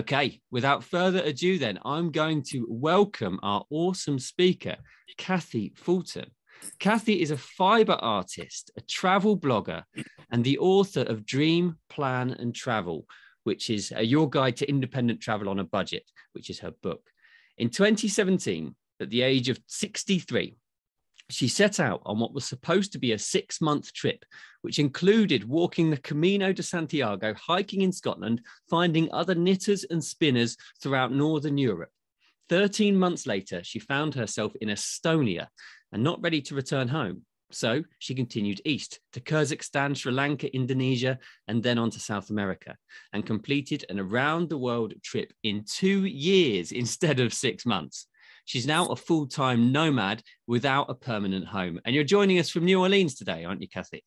Okay, without further ado, then, I'm going to welcome our awesome speaker, Kathy Fulton. Kathy is a fiber artist, a travel blogger, and the author of Dream, Plan, and Travel, which is uh, your guide to independent travel on a budget, which is her book. In 2017, at the age of 63, she set out on what was supposed to be a six month trip, which included walking the Camino de Santiago, hiking in Scotland, finding other knitters and spinners throughout Northern Europe. 13 months later, she found herself in Estonia and not ready to return home. So she continued east to Kazakhstan, Sri Lanka, Indonesia, and then on to South America and completed an around the world trip in two years instead of six months. She's now a full time nomad without a permanent home. And you're joining us from New Orleans today, aren't you, Kathy?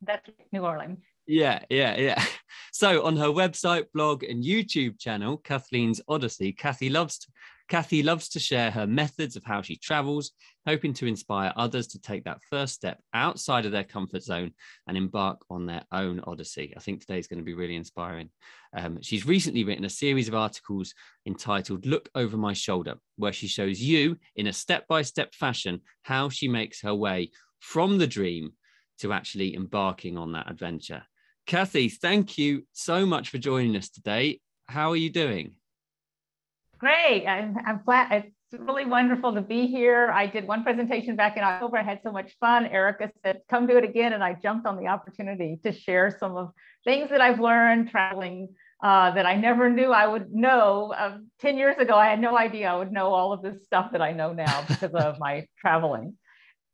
That's New Orleans. Yeah, yeah, yeah. So on her website, blog, and YouTube channel, Kathleen's Odyssey, Kathy loves to, Kathy loves to share her methods of how she travels, hoping to inspire others to take that first step outside of their comfort zone and embark on their own odyssey. I think today is going to be really inspiring. Um, she's recently written a series of articles entitled Look Over My Shoulder, where she shows you in a step by step fashion how she makes her way from the dream to actually embarking on that adventure. Kathy, thank you so much for joining us today. How are you doing? Great. I'm, I'm glad. It's really wonderful to be here. I did one presentation back in October. I had so much fun. Erica said, come do it again. And I jumped on the opportunity to share some of things that I've learned traveling uh, that I never knew I would know. Uh, 10 years ago, I had no idea I would know all of this stuff that I know now because of my traveling.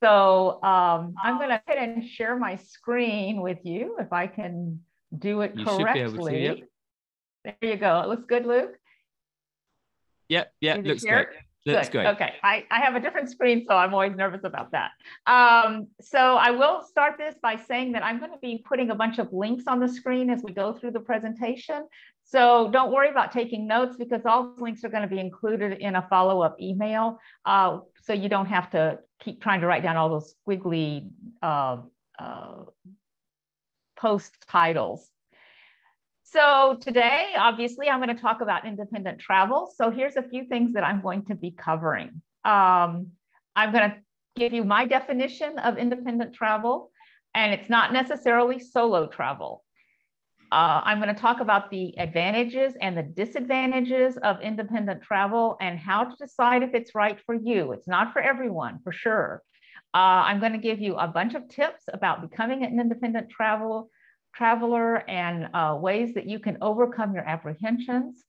So um, I'm going to go ahead and share my screen with you if I can do it you correctly. To, yep. There you go. It looks good, Luke. Yep, yeah, looks great. That's great. Okay, I, I have a different screen, so I'm always nervous about that. Um, so I will start this by saying that I'm going to be putting a bunch of links on the screen as we go through the presentation. So don't worry about taking notes because all those links are going to be included in a follow-up email. Uh, so you don't have to keep trying to write down all those squiggly uh, uh, post titles. So today, obviously, I'm going to talk about independent travel. So here's a few things that I'm going to be covering. Um, I'm going to give you my definition of independent travel, and it's not necessarily solo travel. Uh, I'm going to talk about the advantages and the disadvantages of independent travel and how to decide if it's right for you. It's not for everyone, for sure. Uh, I'm going to give you a bunch of tips about becoming an independent travel traveler and uh, ways that you can overcome your apprehensions.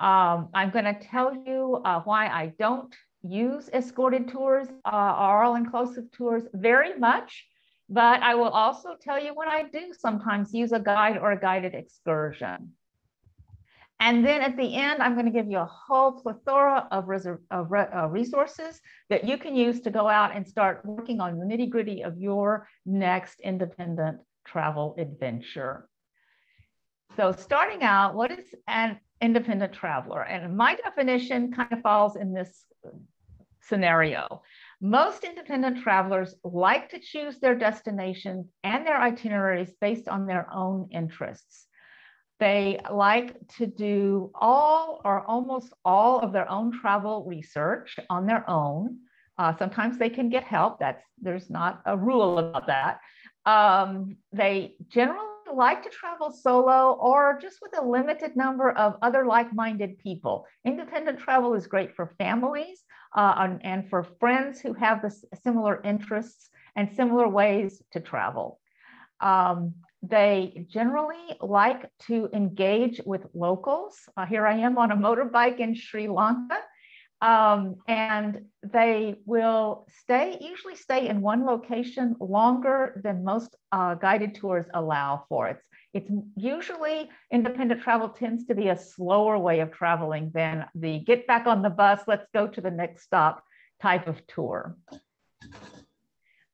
Um, I'm going to tell you uh, why I don't use escorted tours uh, or all-inclusive tours very much, but I will also tell you when I do sometimes use a guide or a guided excursion. And then at the end, I'm going to give you a whole plethora of, of uh, resources that you can use to go out and start working on the nitty gritty of your next independent travel adventure. So starting out, what is an independent traveler? And my definition kind of falls in this scenario. Most independent travelers like to choose their destinations and their itineraries based on their own interests. They like to do all or almost all of their own travel research on their own. Uh, sometimes they can get help. That's there's not a rule about that. Um, they generally like to travel solo or just with a limited number of other like-minded people. Independent travel is great for families uh, and, for friends who have the similar interests and similar ways to travel. Um, they generally like to engage with locals. Uh, here I am on a motorbike in Sri Lanka. Um, and they will stay, usually stay in one location longer than most uh, guided tours allow for. It's, it's usually independent travel tends to be a slower way of traveling than the get back on the bus, let's go to the next stop type of tour.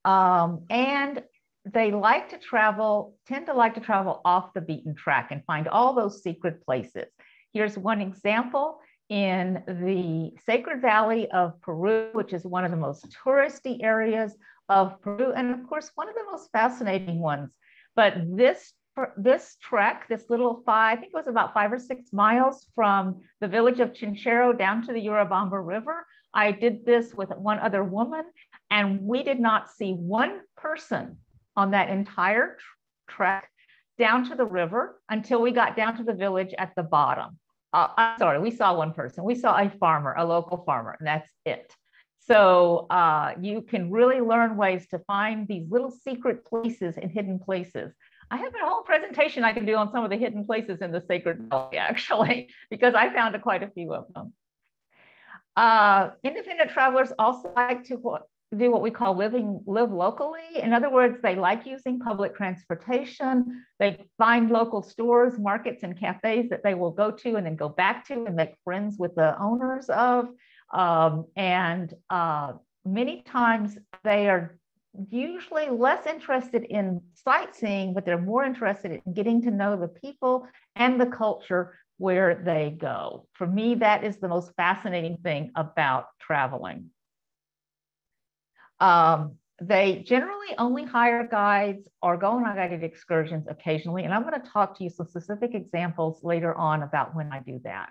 Um, and they like to travel, tend to like to travel off the beaten track and find all those secret places. Here's one example in the Sacred Valley of Peru, which is one of the most touristy areas of Peru, and of course, one of the most fascinating ones. But this this trek, this little five, I think it was about five or six miles from the village of Chinchero down to the Urubamba River. I did this with one other woman, and we did not see one person on that entire trek down to the river until we got down to the village at the bottom. Uh, I'm sorry, we saw one person. We saw a farmer, a local farmer, and that's it. So uh, you can really learn ways to find these little secret places and hidden places. I have a whole presentation I can do on some of the hidden places in the Sacred Valley, actually, because I found quite a few of them. Uh, independent travelers also like to do what we call living live locally. In other words, they like using public transportation. They find local stores, markets, and cafes that they will go to and then go back to and make friends with the owners of. Um, and uh, many times they are usually less interested in sightseeing, but they're more interested in getting to know the people and the culture where they go. For me, that is the most fascinating thing about traveling. Um, they generally only hire guides or go on guided excursions occasionally. And I'm going to talk to you some specific examples later on about when I do that.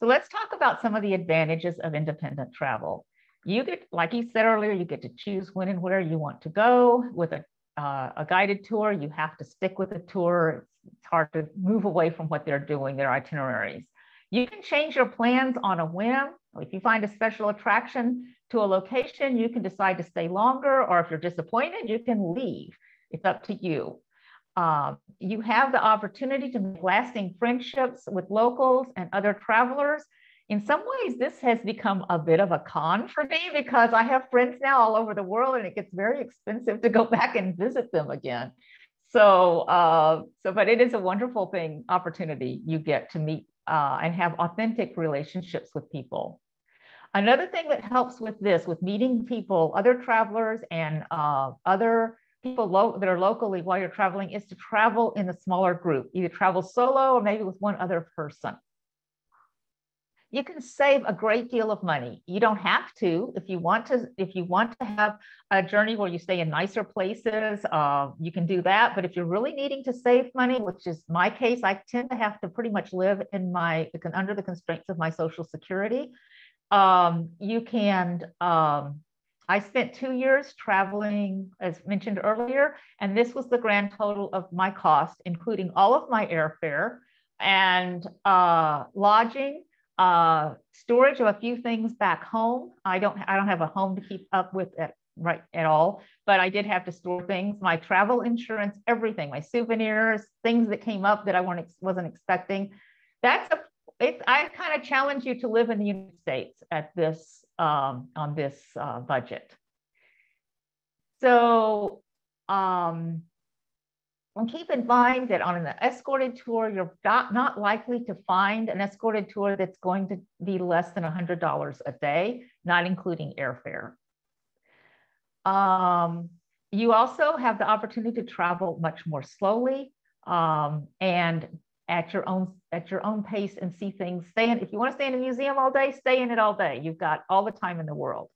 So let's talk about some of the advantages of independent travel. You get, like you said earlier, you get to choose when and where you want to go. With a, uh, a guided tour, you have to stick with the tour. It's hard to move away from what they're doing, their itineraries. You can change your plans on a whim. If you find a special attraction to a location, you can decide to stay longer, or if you're disappointed, you can leave. It's up to you. Uh, you have the opportunity to make lasting friendships with locals and other travelers. In some ways, this has become a bit of a con for me because I have friends now all over the world and it gets very expensive to go back and visit them again. So, uh, so, but it is a wonderful thing, opportunity you get to meet uh, and have authentic relationships with people. Another thing that helps with this, with meeting people, other travelers and uh, other people that are locally while you're traveling is to travel in a smaller group, either travel solo or maybe with one other person. You can save a great deal of money. You don't have to if you want to. If you want to have a journey where you stay in nicer places, uh, you can do that. But if you're really needing to save money, which is my case, I tend to have to pretty much live in my under the constraints of my social security. Um, you can um, I spent two years traveling, as mentioned earlier, and this was the grand total of my cost, including all of my airfare and uh, lodging, uh, storage of a few things back home. I don't, I don't have a home to keep up with at, right at all, but I did have to store things, my travel insurance, everything, my souvenirs, things that came up that I weren't, wasn't expecting. That's a, it, I kind of challenge you to live in the United States at this um, on this uh, budget. So, um, and keep in mind that on an escorted tour, you're not, not likely to find an escorted tour that's going to be less than $100 a day, not including airfare. Um, you also have the opportunity to travel much more slowly um, and at your own at your own pace and see things. Stay in, if you want to stay in a museum all day, stay in it all day. You've got all the time in the world.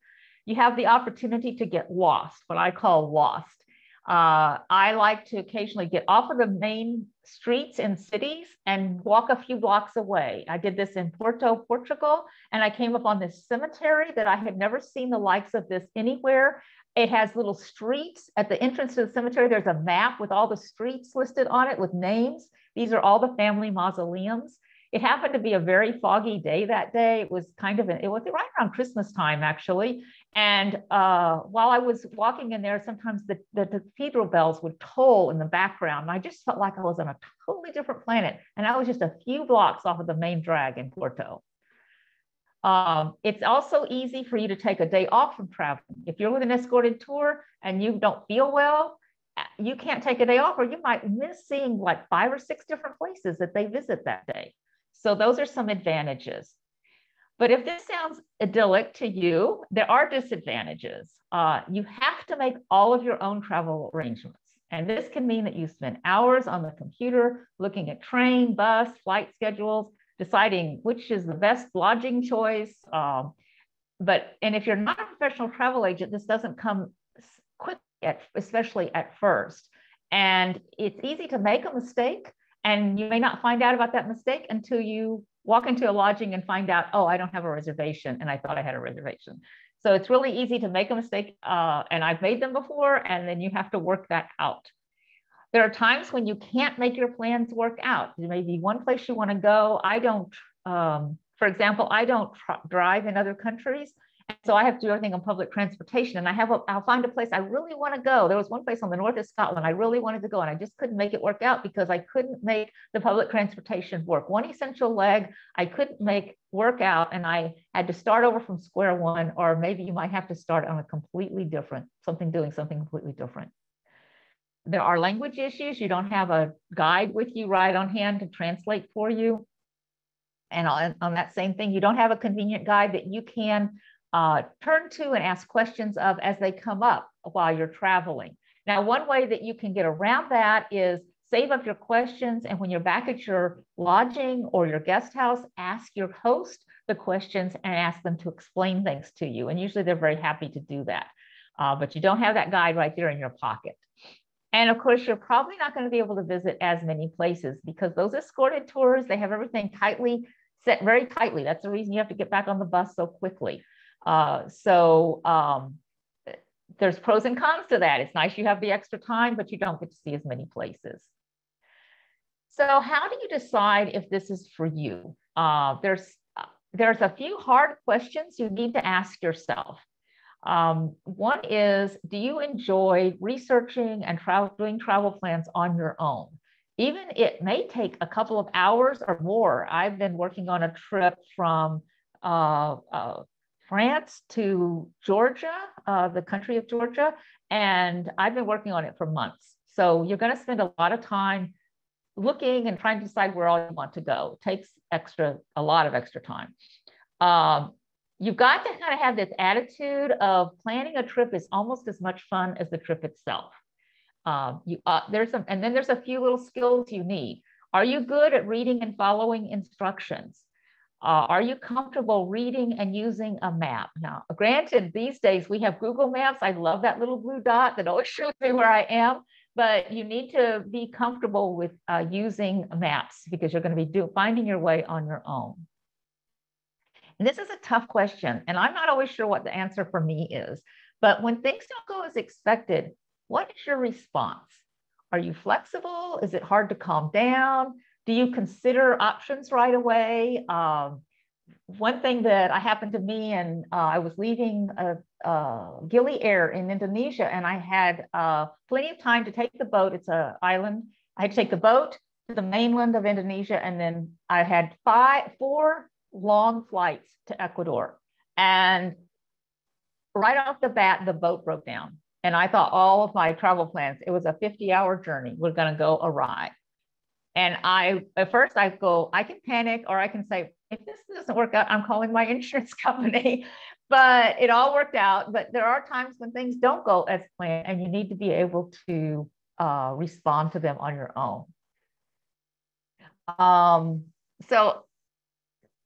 You have the opportunity to get lost, what I call lost. Uh, I like to occasionally get off of the main streets in cities and walk a few blocks away. I did this in Porto, Portugal, and I came up on this cemetery that I had never seen the likes of this anywhere. It has little streets at the entrance to the cemetery. There's a map with all the streets listed on it with names. These are all the family mausoleums. It happened to be a very foggy day that day. It was kind of, an, it was right around Christmas time, actually. And uh, while I was walking in there, sometimes the, the, the cathedral bells would toll in the background. And I just felt like I was on a totally different planet. And I was just a few blocks off of the main drag in Porto. Um, it's also easy for you to take a day off from traveling. If you're with an escorted tour and you don't feel well, you can't take a day off or you might miss seeing like five or six different places that they visit that day. So those are some advantages. But if this sounds idyllic to you, there are disadvantages. Uh, you have to make all of your own travel arrangements. And this can mean that you spend hours on the computer looking at train, bus, flight schedules, deciding which is the best lodging choice. Um, but, and if you're not a professional travel agent, this doesn't come quick at, especially at first. And it's easy to make a mistake, and you may not find out about that mistake until you walk into a lodging and find out, oh, I don't have a reservation, and I thought I had a reservation. So it's really easy to make a mistake, uh, and I've made them before, and then you have to work that out. There are times when you can't make your plans work out. There may be one place you want to go. I don't, um, for example, I don't drive in other countries. So I have to do everything on public transportation. And I have, a, I'll find a place I really want to go. There was one place on the north of Scotland I really wanted to go, and I just couldn't make it work out because I couldn't make the public transportation work. One essential leg I couldn't make work out, and I had to start over from square one, or maybe you might have to start on a completely different, something doing something completely different there are language issues. You don't have a guide with you right on hand to translate for you. And on, on that same thing, you don't have a convenient guide that you can uh, turn to and ask questions of as they come up while you're traveling. Now, one way that you can get around that is save up your questions. And when you're back at your lodging or your guest house, ask your host the questions and ask them to explain things to you. And usually they're very happy to do that. Uh, but you don't have that guide right there in your pocket. And of course, you're probably not going to be able to visit as many places because those escorted tours, they have everything tightly set very tightly. That's the reason you have to get back on the bus so quickly. Uh, so um, there's pros and cons to that. It's nice you have the extra time, but you don't get to see as many places. So how do you decide if this is for you? Uh, there's, uh, there's a few hard questions you need to ask yourself. Um, one is, do you enjoy researching and travel, doing travel plans on your own? Even it may take a couple of hours or more. I've been working on a trip from uh, uh, France to Georgia, uh, the country of Georgia, and I've been working on it for months. So you're going to spend a lot of time looking and trying to decide where all you want to go. It takes extra, a lot of extra time. Um, you've got to kind of have this attitude of planning a trip is almost as much fun as the trip itself. Um, you, uh, there's some, and then there's a few little skills you need. Are you good at reading and following instructions? Uh, are you comfortable reading and using a map? Now, granted, these days we have Google Maps. I love that little blue dot that always shows me where I am, but you need to be comfortable with uh, using maps because you're going to be do, finding your way on your own. And this is a tough question, and I'm not always sure what the answer for me is. But when things don't go as expected, what is your response? Are you flexible? Is it hard to calm down? Do you consider options right away? Um, one thing that I happened to me, and uh, I was leaving Gili Air in Indonesia, and I had uh, plenty of time to take the boat. It's an island. I had to take the boat to the mainland of Indonesia, and then I had five, four long flights to Ecuador. And right off the bat, the boat broke down. And I thought all of my travel plans, it was a 50 hour journey, were going to go awry. And I, at first, I go, I can panic or I can say, if this doesn't work out, I'm calling my insurance company. but it all worked out. But there are times when things don't go as planned, and you need to be able to uh, respond to them on your own. Um, so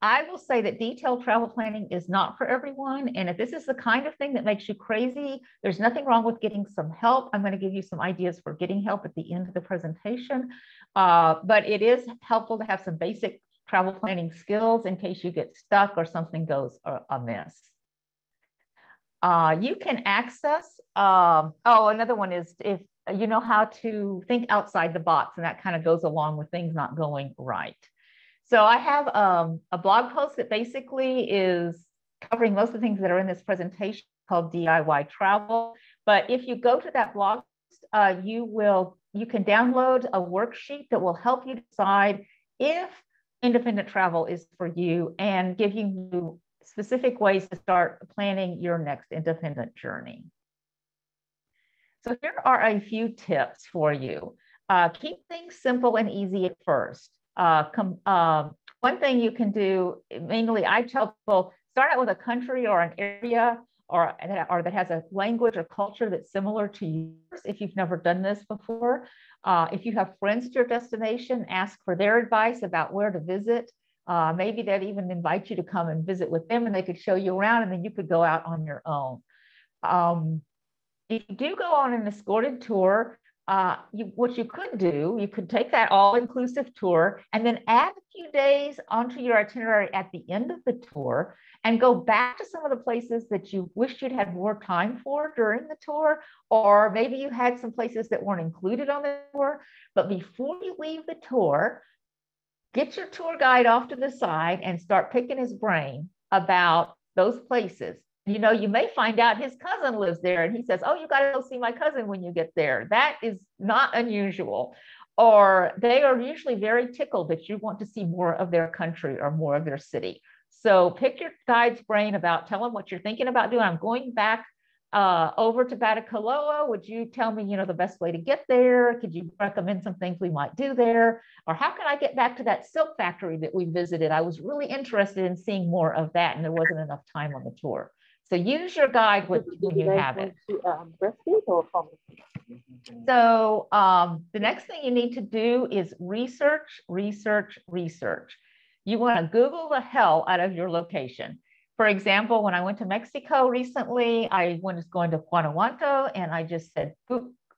I will say that detailed travel planning is not for everyone. And if this is the kind of thing that makes you crazy, there's nothing wrong with getting some help. I'm going to give you some ideas for getting help at the end of the presentation. Uh, but it is helpful to have some basic travel planning skills in case you get stuck or something goes amiss. Uh, you can access, um, oh, another one is if you know how to think outside the box, and that kind of goes along with things not going right. So I have um, a blog post that basically is covering most of the things that are in this presentation called DIY travel. But if you go to that blog, uh, you will you can download a worksheet that will help you decide if independent travel is for you and give you specific ways to start planning your next independent journey. So here are a few tips for you. Uh, keep things simple and easy at first. Uh, com, uh, one thing you can do, mainly I tell people, start out with a country or an area or, or that has a language or culture that's similar to yours if you've never done this before. Uh, if you have friends to your destination, ask for their advice about where to visit. Uh, maybe they'd even invite you to come and visit with them and they could show you around and then you could go out on your own. Um, if you do go on an escorted tour, uh, you, what you could do, you could take that all inclusive tour and then add a few days onto your itinerary at the end of the tour and go back to some of the places that you wished you'd had more time for during the tour, or maybe you had some places that weren't included on the tour. But before you leave the tour, get your tour guide off to the side and start picking his brain about those places. You know, you may find out his cousin lives there and he says, Oh, you got to go see my cousin when you get there. That is not unusual. Or they are usually very tickled that you want to see more of their country or more of their city. So pick your guide's brain about, tell them what you're thinking about doing. I'm going back uh, over to Batticaloa. Would you tell me, you know, the best way to get there? Could you recommend some things we might do there? Or how can I get back to that silk factory that we visited? I was really interested in seeing more of that and there wasn't enough time on the tour. So use your guide when, when you have it. Um, so um, the next thing you need to do is research, research, research. You want to Google the hell out of your location. For example, when I went to Mexico recently, I was going to Guanajuato and I just said,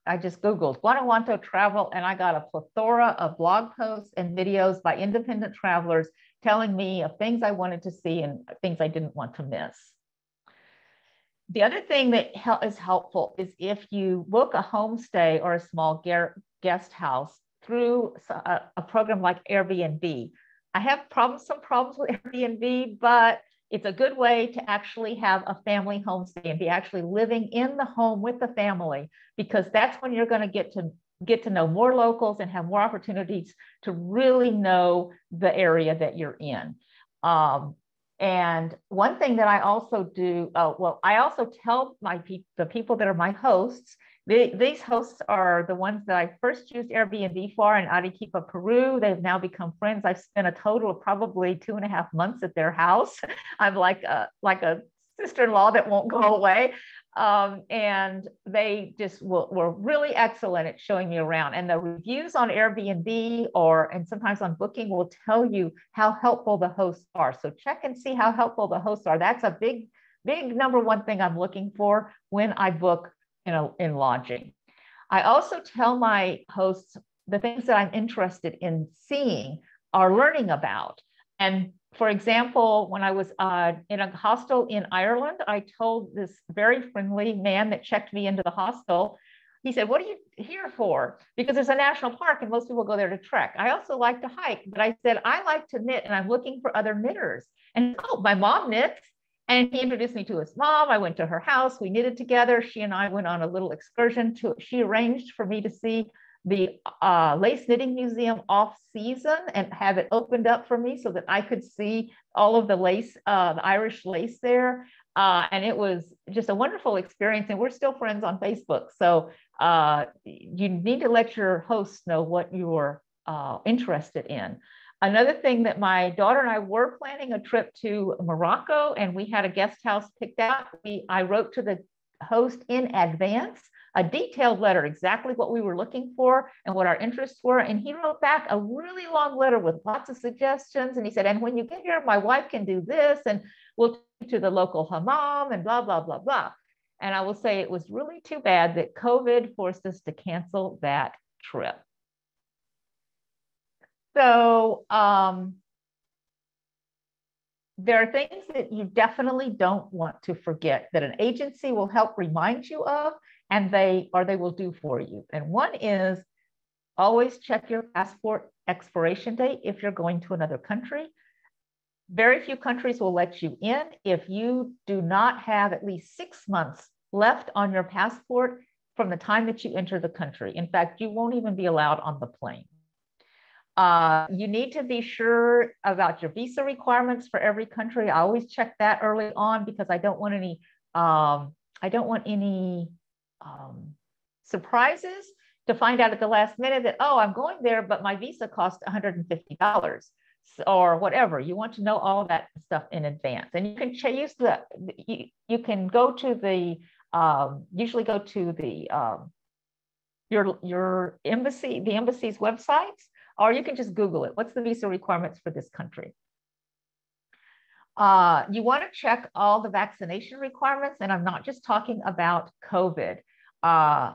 I just Googled Guanajuato travel and I got a plethora of blog posts and videos by independent travelers telling me of things I wanted to see and things I didn't want to miss. The other thing that is helpful is if you book a homestay or a small guest house through a, program like Airbnb. I have problems, some problems with Airbnb, but it's a good way to actually have a family homestay and be actually living in the home with the family because that's when you're going to get to get to know more locals and have more opportunities to really know the area that you're in. Um, and one thing that I also do, uh, well, I also tell my pe- the people that are my hosts they, these hosts are the ones that I first used Airbnb for in Arequipa, Peru. They've now become friends. I've spent a total of probably two and a half months at their house. I'm like a, like a sister-in-law that won't go away. Um, and they just were, were really excellent at showing me around. And the reviews on Airbnb or and sometimes on Booking will tell you how helpful the hosts are. So check and see how helpful the hosts are. That's a big, big number one thing I'm looking for when I book in, a, in lodging. I also tell my hosts the things that I'm interested in seeing or learning about. And for example, when I was uh, in a hostel in Ireland, I told this very friendly man that checked me into the hostel, he said, What are you here for? Because there's a national park and most people go there to trek. I also like to hike, but I said, I like to knit and I'm looking for other knitters. And oh, my mom knits. And he introduced me to his mom. I went to her house. We knitted together. She and I went on a little excursion to, she arranged for me to see the uh, lace knitting museum off season and have it opened up for me so that I could see all of the lace, uh, the Irish lace there. Uh, and it was just a wonderful experience. And we're still friends on Facebook. So uh, you need to let your hosts know what you're uh, interested in. Another thing that my daughter and I were planning a trip to Morocco and we had a guest house picked out. We, I wrote to the host in advance a detailed letter, exactly what we were looking for and what our interests were. And he wrote back a really long letter with lots of suggestions. And he said, and when you get here, my wife can do this and we'll to the local hammam and blah, blah, blah, blah. And I will say it was really too bad that COVID forced us to cancel that trip. So um, there are things that you definitely don't want to forget that an agency will help remind you of and they or they will do for you. And one is always check your passport expiration date if you're going to another country. Very few countries will let you in if you do not have at least six months left on your passport from the time that you enter the country. In fact, you won't even be allowed on the plane. Uh, you need to be sure about your visa requirements for every country. I always check that early on because I don't want any um, I don't want any um, surprises to find out at the last minute that oh I'm going there, but my visa cost $150 or whatever. You want to know all that stuff in advance, and you can use the you, you can go to the um, usually go to the um, your your embassy the embassy's websites or you can just Google it. What's the visa requirements for this country? Uh, you want to check all the vaccination requirements, and I'm not just talking about COVID. Uh,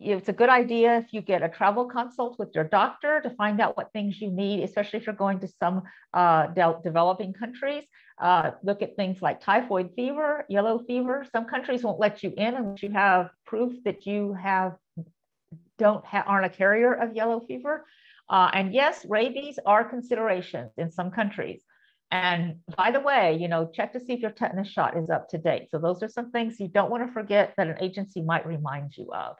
it's a good idea if you get a travel consult with your doctor to find out what things you need, especially if you're going to some uh, de- developing countries. Uh, look at things like typhoid fever, yellow fever. Some countries won't let you in unless you have proof that you have don't have aren't a carrier of yellow fever. Uh, and yes, rabies are considerations in some countries. And by the way, you know, check to see if your tetanus shot is up to date. So those are some things you don't want to forget that an agency might remind you of.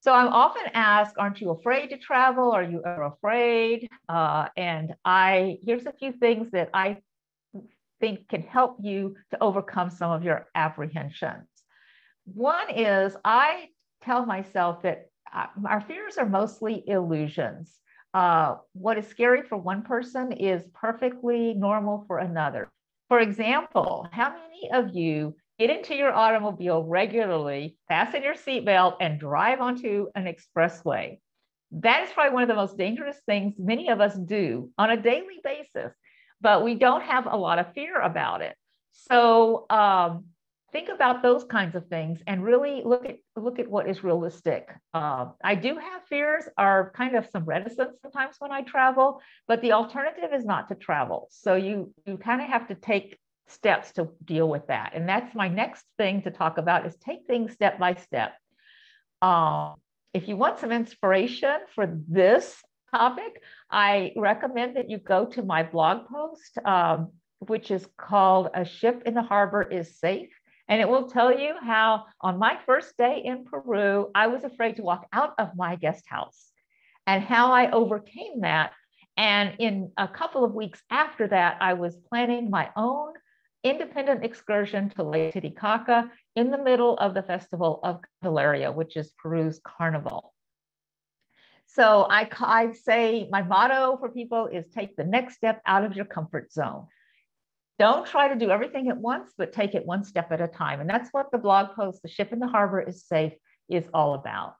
So I'm often asked, aren't you afraid to travel? Are you ever afraid? Uh, and I, here's a few things that I think can help you to overcome some of your apprehensions. One is I tell myself that uh, our fears are mostly illusions. Uh, what is scary for one person is perfectly normal for another. For example, how many of you get into your automobile regularly, fasten your seatbelt, and drive onto an expressway. That is probably one of the most dangerous things many of us do on a daily basis, but we don't have a lot of fear about it. So um, think about those kinds of things and really look at look at what is realistic. Uh, I do have fears, are kind of some reticence sometimes when I travel, but the alternative is not to travel. So you you kind of have to take steps to deal with that. And that's my next thing to talk about is take things step by step. Um, if you want some inspiration for this topic, I recommend that you go to my blog post, um, which is called A Ship in the Harbor is Safe. And it will tell you how on my first day in Peru, I was afraid to walk out of my guest house and how I overcame that. And in a couple of weeks after that, I was planning my own independent excursion to Lake Titicaca in the middle of the festival of Candelaria, which is Peru's carnival. So I, I say my motto for people is take the next step out of your comfort zone. Don't try to do everything at once, but take it one step at a time. And that's what the blog post, The Ship in the Harbor is Safe, is all about.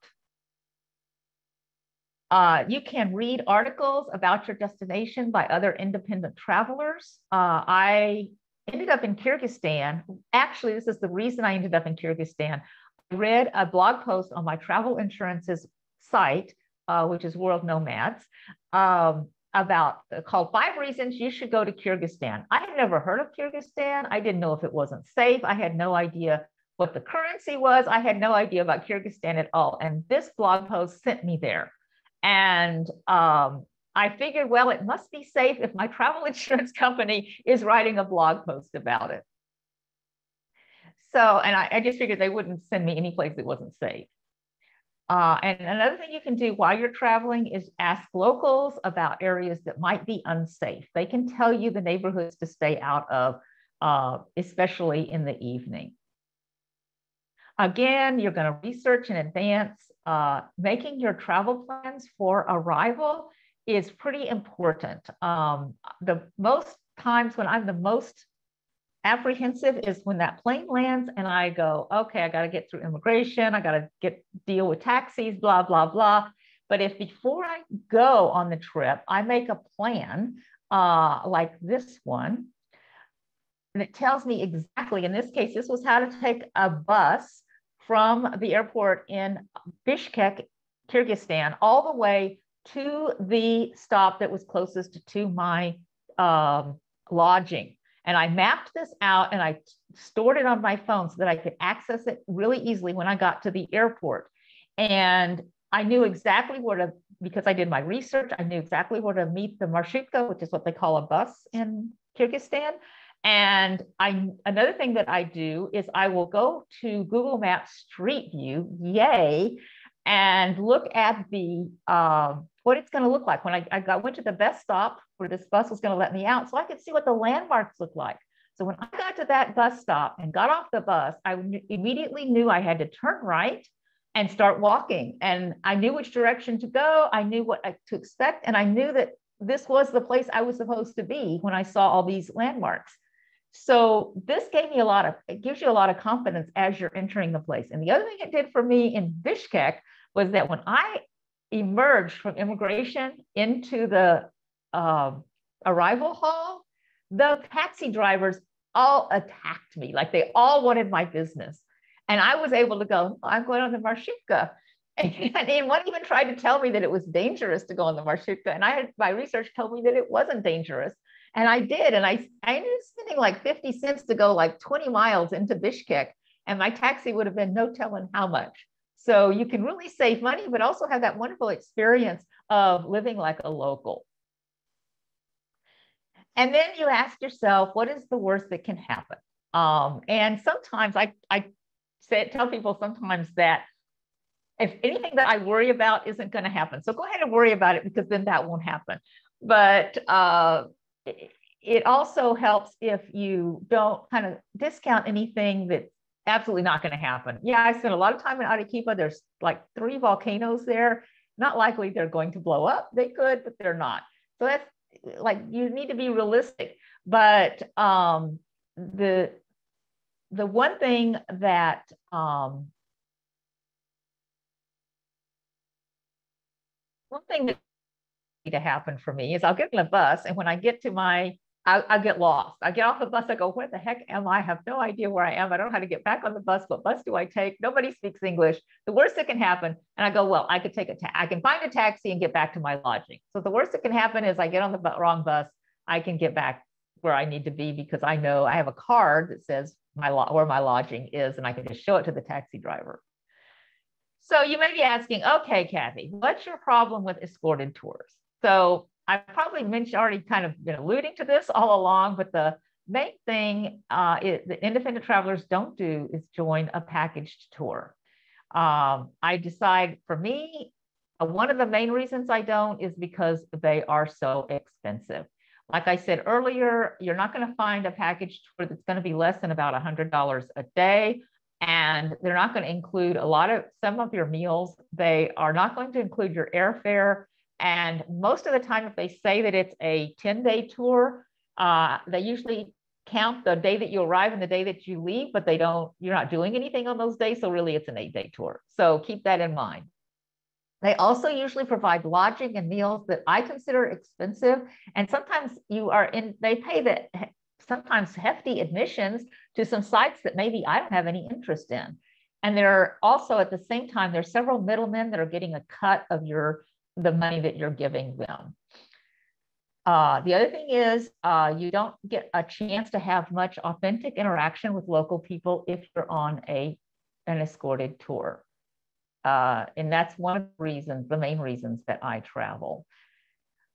Uh, you can read articles about your destination by other independent travelers. Uh, I ended up in Kyrgyzstan. Actually, this is the reason I ended up in Kyrgyzstan. I read a blog post on my travel insurances site, uh, which is World Nomads, um, about called Five Reasons You Should Go to Kyrgyzstan. I had never heard of Kyrgyzstan. I didn't know if it wasn't safe. I had no idea what the currency was. I had no idea about Kyrgyzstan at all. And this blog post sent me there. And um, I figured, well, it must be safe if my travel insurance company is writing a blog post about it. So, and I, I just figured they wouldn't send me any place that wasn't safe. Uh, and another thing you can do while you're traveling is ask locals about areas that might be unsafe. They can tell you the neighborhoods to stay out of, uh, especially in the evening. Again, you're going to research in advance, uh, making your travel plans for arrival is pretty important. Um, the most times when I'm the most apprehensive is when that plane lands and I go, okay, I got to get through immigration, I got to get deal with taxis, blah blah blah. But if before I go on the trip, I make a plan uh, like this one, and it tells me exactly. In this case, this was how to take a bus from the airport in Bishkek, Kyrgyzstan, all the way to the stop that was closest to my um, lodging. And I mapped this out and I stored it on my phone so that I could access it really easily when I got to the airport. And I knew exactly where to, because I did my research, I knew exactly where to meet the marshrutka, which is what they call a bus in Kyrgyzstan. And I another thing that I do is I will go to Google Maps Street View, yay, and look at the uh, what it's going to look like when I, I got, went to the best stop where this bus was going to let me out so I could see what the landmarks look like. So when I got to that bus stop and got off the bus, I immediately knew I had to turn right and start walking. And I knew which direction to go. I knew what to expect. And I knew that this was the place I was supposed to be when I saw all these landmarks. So this gave me a lot of, it gives you a lot of confidence as you're entering the place. And the other thing it did for me in Bishkek was that when I emerged from immigration into the uh, arrival hall, the taxi drivers all attacked me. Like they all wanted my business. And I was able to go, I'm going on the Marshrutka. And, and one even tried to tell me that it was dangerous to go on the Marshrutka. And I had my research told me that it wasn't dangerous. And I did. And I, I ended up spending like 50 cents to go like 20 miles into Bishkek. And my taxi would have been no telling how much. So you can really save money, but also have that wonderful experience of living like a local. And then you ask yourself, what is the worst that can happen? Um, and sometimes I, I say, tell people sometimes that if anything that I worry about isn't going to happen, so go ahead and worry about it because then that won't happen. But uh, it also helps if you don't kind of discount anything that's absolutely not going to happen. Yeah, I spent a lot of time in Arequipa. There's like three volcanoes there. Not likely they're going to blow up. They could, but they're not. So that's like you need to be realistic. But um, the the one thing that um, one thing that to happen for me is I'll get in a bus and when I get to my I, I, get lost. I get off the bus. I go, where the heck am I? I have no idea where I am. I don't know how to get back on the bus. What bus do I take? Nobody speaks English. The worst that can happen. And I go, well, I could take a, ta- I can find a taxi and get back to my lodging. So the worst that can happen is I get on the bu- wrong bus. I can get back where I need to be because I know I have a card that says my lo- where my lodging is, and I can just show it to the taxi driver. So you may be asking, okay, Kathy, what's your problem with escorted tours? So I probably mentioned already kind of been alluding to this all along, but the main thing uh, it, the independent travelers don't do is join a packaged tour. Um, I decide for me, uh, one of the main reasons I don't is because they are so expensive. Like I said earlier, you're not going to find a package tour that's going to be less than about $100 a day. And they're not going to include a lot of some of your meals. They are not going to include your airfare. And most of the time, if they say that it's a 10 day tour, uh, they usually count the day that you arrive and the day that you leave, but they don't, you're not doing anything on those days. So really it's an eight day tour. So keep that in mind. They also usually provide lodging and meals that I consider expensive. And sometimes you are in, they pay the sometimes hefty admissions to some sites that maybe I don't have any interest in. And there are also at the same time, there's several middlemen that are getting a cut of your the money that you're giving them. Uh, the other thing is uh, you don't get a chance to have much authentic interaction with local people if you're on a, an escorted tour. Uh, and that's one of the reasons, the main reasons that I travel.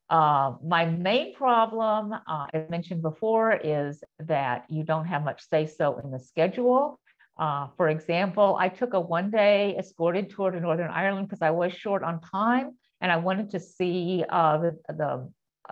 Uh, my main problem, uh, as mentioned before, is that you don't have much say so in the schedule. Uh, for example, I took a one day escorted tour to Northern Ireland because I was short on time and I wanted to see uh, the, the,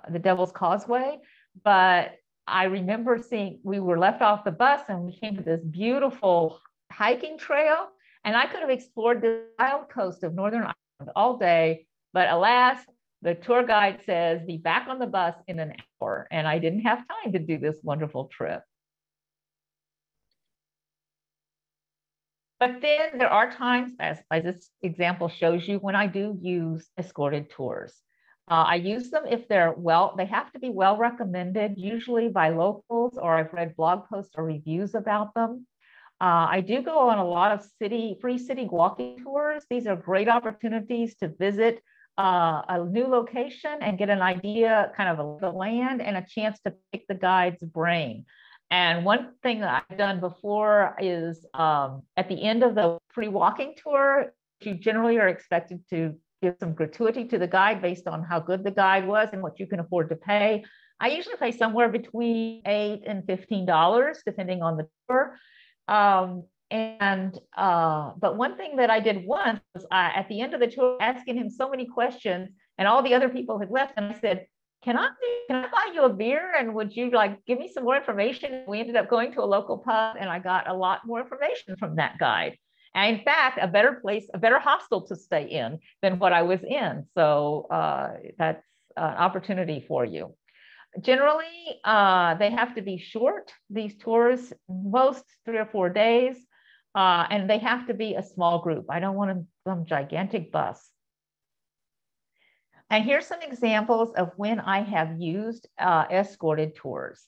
the Devil's Causeway. But I remember seeing, we were left off the bus and we came to this beautiful hiking trail. And I could have explored the wild coast of Northern Ireland all day. But alas, the tour guide says, be back on the bus in an hour. And I didn't have time to do this wonderful trip. But then there are times, as, as this example shows you, when I do use escorted tours. Uh, I use them if they're well, they have to be well recommended, usually by locals, or I've read blog posts or reviews about them. Uh, I do go on a lot of city, free city walking tours. These are great opportunities to visit uh, a new location and get an idea kind of the land and a chance to pick the guide's brain. And one thing that I've done before is um, at the end of the free walking tour, you generally are expected to give some gratuity to the guide based on how good the guide was and what you can afford to pay. I usually pay somewhere between eight and fifteen dollars, depending on the tour. Um, and uh, but one thing that I did once was I, at the end of the tour, asking him so many questions, and all the other people had left, and I said, can I can I buy you a beer and would you like give me some more information? We ended up going to a local pub and I got a lot more information from that guide. And in fact, a better place, a better hostel to stay in than what I was in. So uh, that's an opportunity for you. Generally, uh, they have to be short. These tours, most three or four days, uh, and they have to be a small group. I don't want some gigantic bus. And here's some examples of when I have used uh, escorted tours.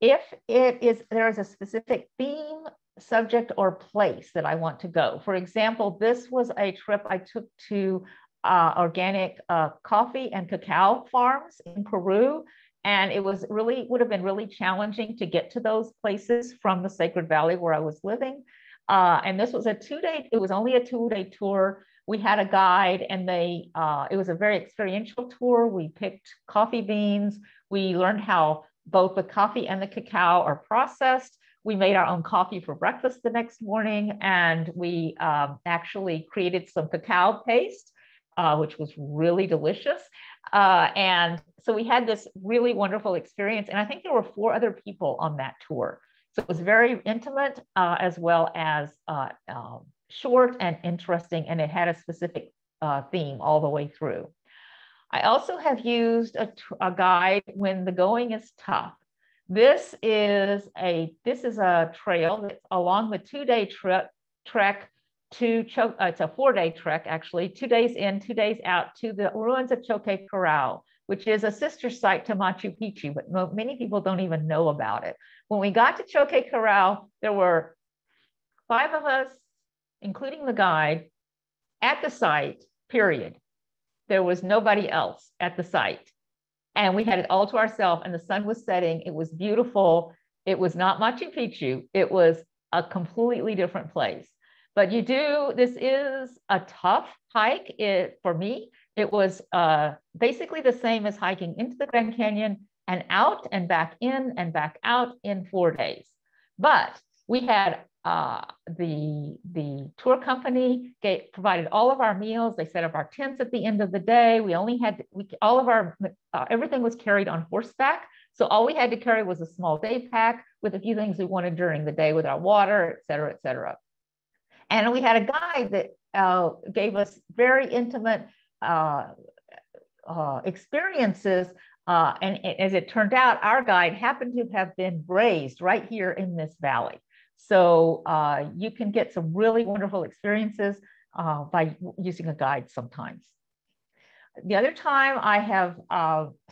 If it is, there is a specific theme, subject or place that I want to go. For example, this was a trip I took to uh, organic uh, coffee and cacao farms in Peru. And it was really, would have been really challenging to get to those places from the Sacred Valley where I was living. Uh, and this was a two day, it was only a two day tour. We had a guide and they, uh, it was a very experiential tour. We picked coffee beans. We learned how both the coffee and the cacao are processed. We made our own coffee for breakfast the next morning, and we um, actually created some cacao paste uh, which was really delicious. Uh, and so we had this really wonderful experience. And I think there were four other people on that tour. So it was very intimate uh, as well as uh, um, short and interesting. And it had a specific uh, theme all the way through. I also have used a, a guide when the going is tough. This is a this is a trail that's along the two-day trip trek to Cho- uh, it's a four day trek actually, two days in, two days out to the ruins of Choquequirao, which is a sister site to Machu Picchu, but many people don't even know about it. When we got to Choquequirao, there were five of us, including the guide, at the site, period. There was nobody else at the site. And we had it all to ourselves, and the sun was setting. It was beautiful. It was not Machu Picchu, it was a completely different place. But you do, this is a tough hike it, for me. It was uh, basically the same as hiking into the Grand Canyon and out and back in and back out in four days. But we had uh, the, the tour company gave, provided all of our meals. They set up our tents at the end of the day. We only had, we, all of our, uh, everything was carried on horseback. So all we had to carry was a small day pack with a few things we wanted during the day with our water, et cetera, et cetera. And we had a guide that uh, gave us very intimate uh, uh, experiences. Uh, and as it turned out, our guide happened to have been raised right here in this valley. So uh, you can get some really wonderful experiences uh, by using a guide sometimes. The other time I have,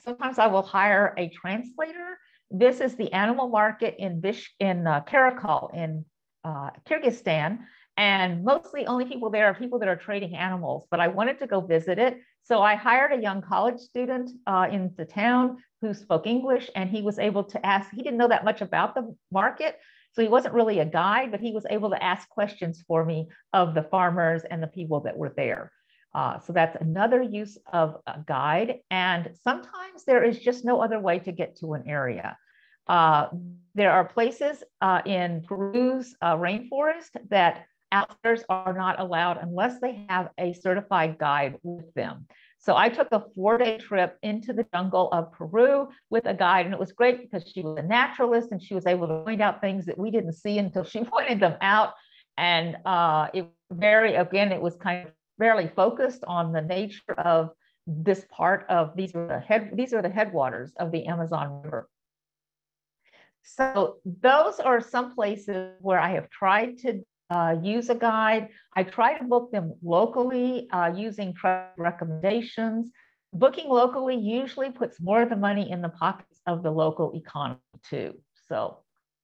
sometimes I will hire a translator. This is the animal market in Bish in Karakol in Kyrgyzstan. And mostly only people there are people that are trading animals, but I wanted to go visit it. So I hired a young college student uh, in the town who spoke English and he was able to ask, he didn't know that much about the market. So he wasn't really a guide, but he was able to ask questions for me of the farmers and the people that were there. Uh, so that's another use of a guide. And sometimes there is just no other way to get to an area. Uh, there are places uh, in Peru's uh, rainforest that outfitters are not allowed unless they have a certified guide with them. So I took a four day trip into the jungle of Peru with a guide, and it was great because she was a naturalist and she was able to point out things that we didn't see until she pointed them out. And uh, it very, again, it was kind of fairly focused on the nature of this part of these are the head, these are the headwaters of the Amazon River. So those are some places where I have tried to uh, use a guide. I try to book them locally uh, using recommendations. Booking locally usually puts more of the money in the pockets of the local economy too. So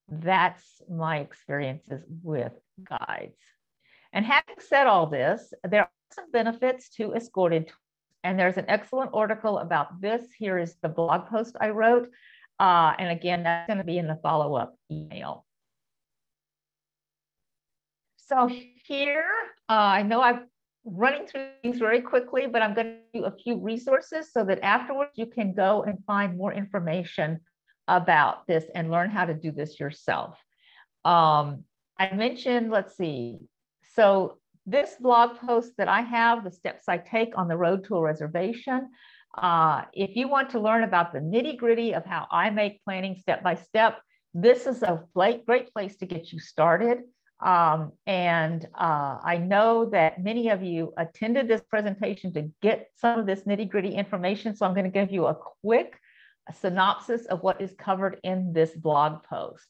that's my experiences with guides. And having said all this, there are some benefits to escorted tours. and there's an excellent article about this. Here is the blog post I wrote. Uh, and again, that's going to be in the follow-up email. So here, uh, I know I'm running through things very quickly, but I'm going to do a few resources so that afterwards you can go and find more information about this and learn how to do this yourself. Um, I mentioned, let's see. So this blog post that I have, the steps I take on the road to a reservation, uh, if you want to learn about the nitty gritty of how I make planning step by step, this is a great place to get you started. Um, and uh, I know that many of you attended this presentation to get some of this nitty gritty information. So I'm going to give you a quick synopsis of what is covered in this blog post.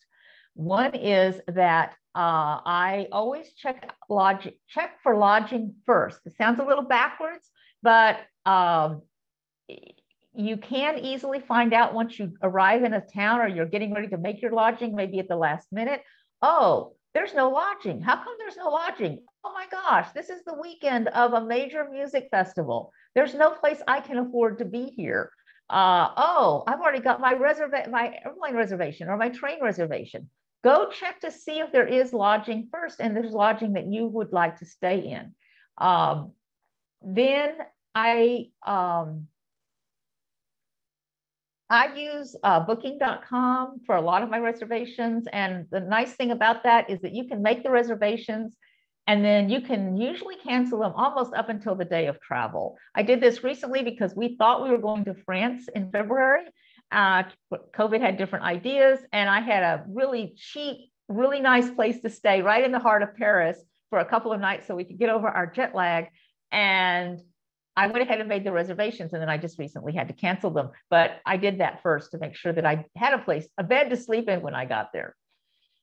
One is that uh, I always check lodging, check for lodging first. It sounds a little backwards, but um, you can easily find out once you arrive in a town or you're getting ready to make your lodging, maybe at the last minute. Oh, there's no lodging. How come there's no lodging? Oh my gosh, this is the weekend of a major music festival. There's no place I can afford to be here. Uh, oh, I've already got my reserva- my airline reservation or my train reservation. Go check to see if there is lodging first and there's lodging that you would like to stay in. Um, then I um, I use uh, booking.com for a lot of my reservations. And the nice thing about that is that you can make the reservations and then you can usually cancel them almost up until the day of travel. I did this recently because we thought we were going to France in February. Uh, COVID had different ideas, and I had a really cheap, really nice place to stay right in the heart of Paris for a couple of nights so we could get over our jet lag. And I went ahead and made the reservations and then I just recently had to cancel them. But I did that first to make sure that I had a place, a bed to sleep in when I got there.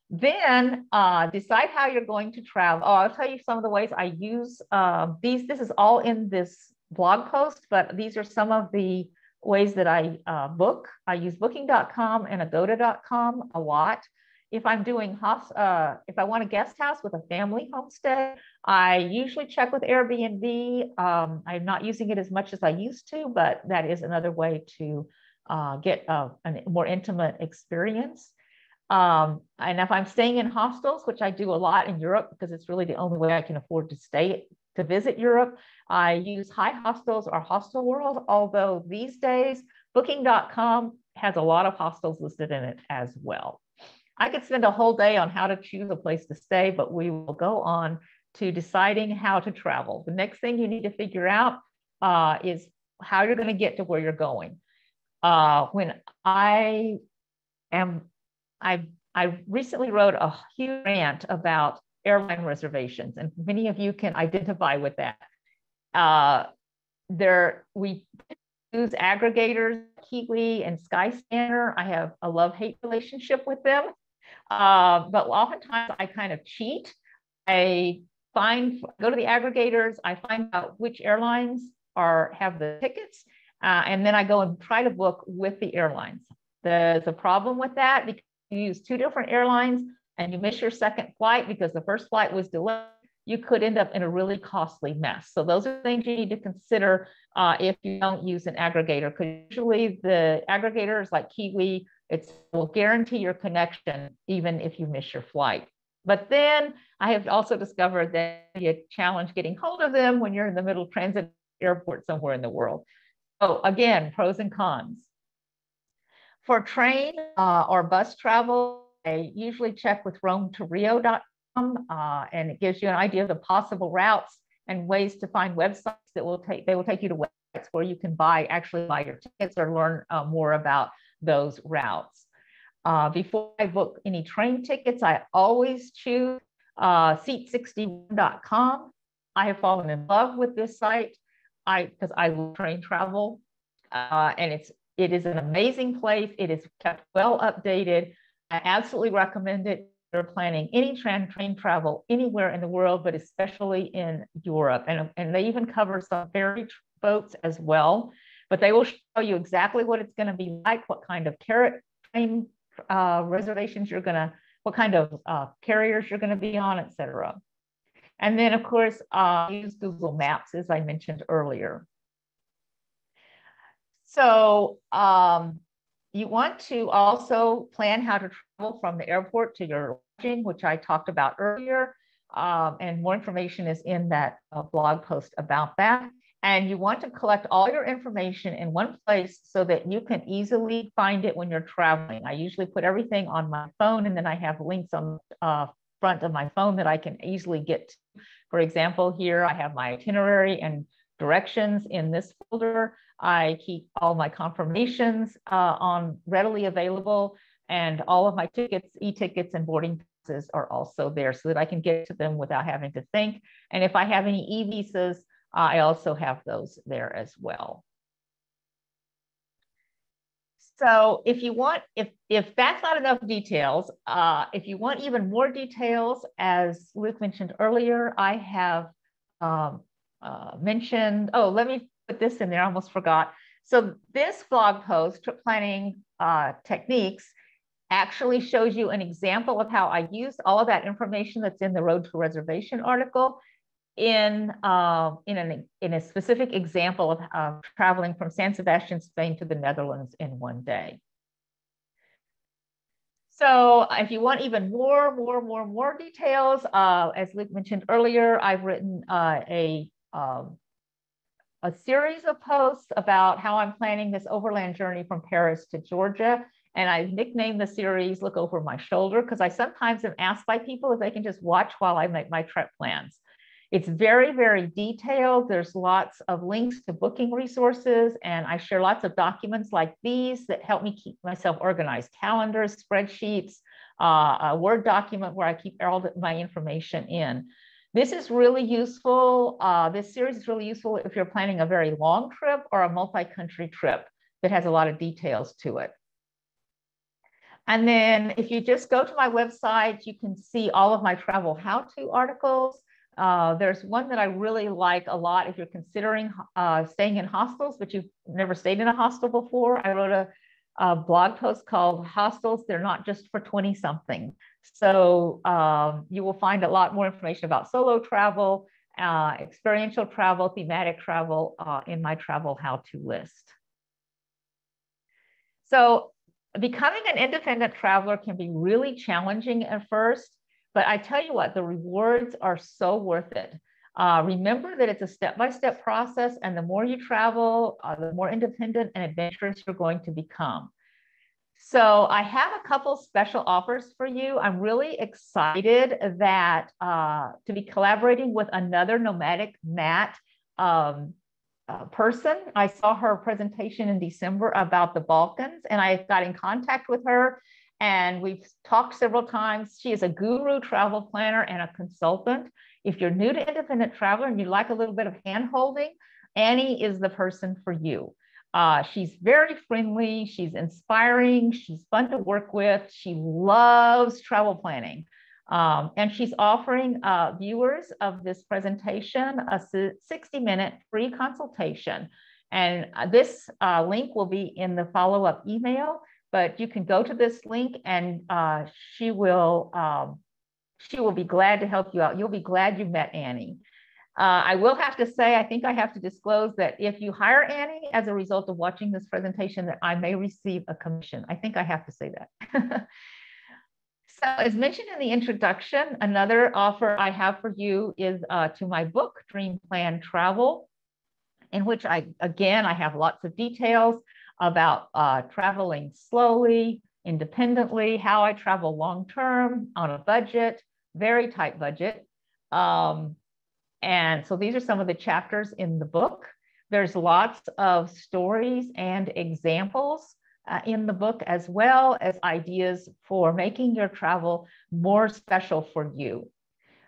Then uh, decide how you're going to travel. Oh, I'll tell you some of the ways I use uh, these. This is all in this blog post, but these are some of the ways that I uh, book. I use booking.com and agoda.com a lot if I'm doing house, uh, if I want a guest house with a family homestay, I usually check with Airbnb. Um, I'm not using it as much as I used to, but that is another way to uh, get a, a, more intimate experience. Um, and if I'm staying in hostels, which I do a lot in Europe because it's really the only way I can afford to stay to visit Europe, I use High Hostels or Hostel World. Although these days, Booking.com has a lot of hostels listed in it as well. I could spend a whole day on how to choose a place to stay, but we will go on to deciding how to travel. The next thing you need to figure out uh, is how you're going to get to where you're going. Uh, when I am, I I recently wrote a huge rant about airline reservations, and many of you can identify with that. Uh, there, we use aggregators, Kiwi and Skyscanner. I have a love-hate relationship with them. Uh, but oftentimes I kind of cheat. I find, go to the aggregators, I find out which airlines are have the tickets, uh, and then I go and try to book with the airlines. There's a problem with that because you use two different airlines and you miss your second flight because the first flight was delayed. You could end up in a really costly mess. So those are things you need to consider uh, if you don't use an aggregator. Because usually the aggregators like Kiwi it will guarantee your connection even if you miss your flight. But then I have also discovered that a challenge getting hold of them when you're in the middle transit airport somewhere in the world. So again, pros and cons. For train uh, or bus travel, I usually check with Rome2Rio.com uh, and it gives you an idea of the possible routes and ways to find websites that will take, they will take you to websites where you can buy, actually buy your tickets or learn uh, more about those routes. Uh, before I book any train tickets, I always choose uh, seat61.com. I have fallen in love with this site I because I love train travel, uh, and it's it is an amazing place. It is kept well updated. I absolutely recommend it. You're planning any train train travel anywhere in the world, but especially in Europe, and and they even cover some ferry boats as well but they will show you exactly what it's going to be like, what kind of carrot uh, reservations you're going to, what kind of uh, carriers you're going to be on, etc. And then, of course, uh, use Google Maps, as I mentioned earlier. So um, you want to also plan how to travel from the airport to your lodging, which I talked about earlier. Um, and more information is in that uh, blog post about that. And you want to collect all your information in one place so that you can easily find it when you're traveling. I usually put everything on my phone and then I have links on uh, front of my phone that I can easily get to. For example, here I have my itinerary and directions in this folder. I keep all my confirmations uh, on readily available and all of my tickets, e-tickets and boarding passes are also there so that I can get to them without having to think. And if I have any e-visas, I also have those there as well. So if you want, if, if that's not enough details, uh, if you want even more details, as Luke mentioned earlier, I have um, uh, mentioned, oh, let me put this in there, I almost forgot. So this blog post, Trip Planning uh, Techniques, actually shows you an example of how I used all of that information that's in the Road to Reservation article in, uh, in, an, in a specific example of uh, traveling from San Sebastian, Spain to the Netherlands in one day. So if you want even more, more, more, more details, uh, as Luke mentioned earlier, I've written uh, a, um, a series of posts about how I'm planning this overland journey from Paris to Georgia. And I've nicknamed the series Look Over My Shoulder because I sometimes am asked by people if they can just watch while I make my trip plans. It's very, very detailed. There's lots of links to booking resources, and I share lots of documents like these that help me keep myself organized calendars, spreadsheets, uh, a Word document where I keep all the, my information in. This is really useful. Uh, this series is really useful if you're planning a very long trip or a multi-country trip that has a lot of details to it. And then if you just go to my website, you can see all of my travel how-to articles. Uh, there's one that I really like a lot if you're considering uh, staying in hostels, but you've never stayed in a hostel before. I wrote a, a blog post called Hostels, They're Not Just for 20 something. So um, you will find a lot more information about solo travel, uh, experiential travel, thematic travel uh, in my travel how to list. So becoming an independent traveler can be really challenging at first. But I tell you what, the rewards are so worth it. Uh, remember that it's a step-by-step -step process, and the more you travel, uh, the more independent and adventurous you're going to become. So I have a couple special offers for you. I'm really excited that uh, to be collaborating with another nomadic mat um, uh, person. I saw her presentation in December about the Balkans, and I got in contact with her and we've talked several times. She is a guru travel planner and a consultant. If you're new to independent traveler and you like a little bit of hand holding, Annie is the person for you. Uh, she's very friendly, she's inspiring, she's fun to work with, she loves travel planning. Um, and she's offering uh, viewers of this presentation a 60 minute free consultation. And uh, this uh, link will be in the follow up email but you can go to this link and uh, she will um, she will be glad to help you out. You'll be glad you met Annie. Uh, I will have to say, I think I have to disclose that if you hire Annie as a result of watching this presentation, that I may receive a commission. I think I have to say that. so as mentioned in the introduction, another offer I have for you is uh, to my book, Dream Plan Travel, in which I, again, I have lots of details about uh, traveling slowly, independently, how I travel long term on a budget, very tight budget. Um, and so these are some of the chapters in the book. There's lots of stories and examples uh, in the book, as well as ideas for making your travel more special for you.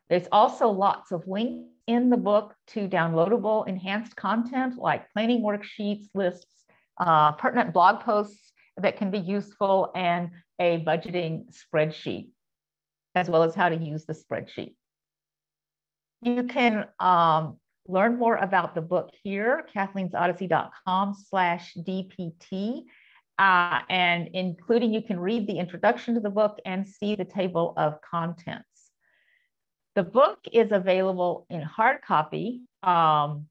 There's also lots of links in the book to downloadable enhanced content like planning worksheets, lists, uh, pertinent blog posts that can be useful, and a budgeting spreadsheet, as well as how to use the spreadsheet. You can um, learn more about the book here, kathleensodyssey.com slash DPT. Uh, and including you can read the introduction to the book and see the table of contents. The book is available in hard copy um,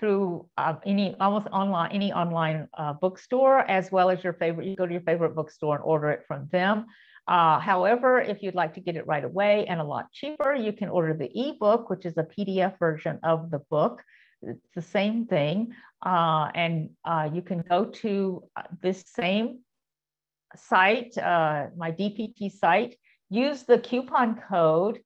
through uh, any almost online any online uh, bookstore as well as your favorite you go to your favorite bookstore and order it from them. Uh, however if you'd like to get it right away and a lot cheaper you can order the ebook which is a pdf version of the book. It's the same thing uh, and uh, you can go to uh, this same site my dpt site. Use the coupon code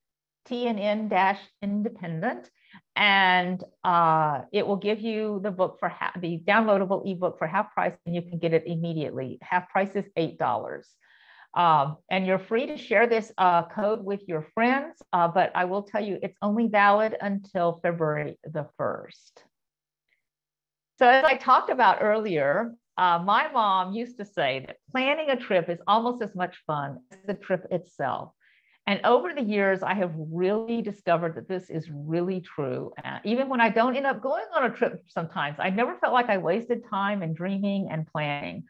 tnn-independent and uh, it will give you the book for half, the downloadable ebook for half price, and you can get it immediately. Half price is eight dollars, um, and you're free to share this uh, code with your friends. Uh, but I will tell you, it's only valid until February the first. So as I talked about earlier, uh, my mom used to say that planning a trip is almost as much fun as the trip itself. And over the years, I have really discovered that this is really true. Uh, even when I don't end up going on a trip sometimes, I never felt like I wasted time in dreaming and planning.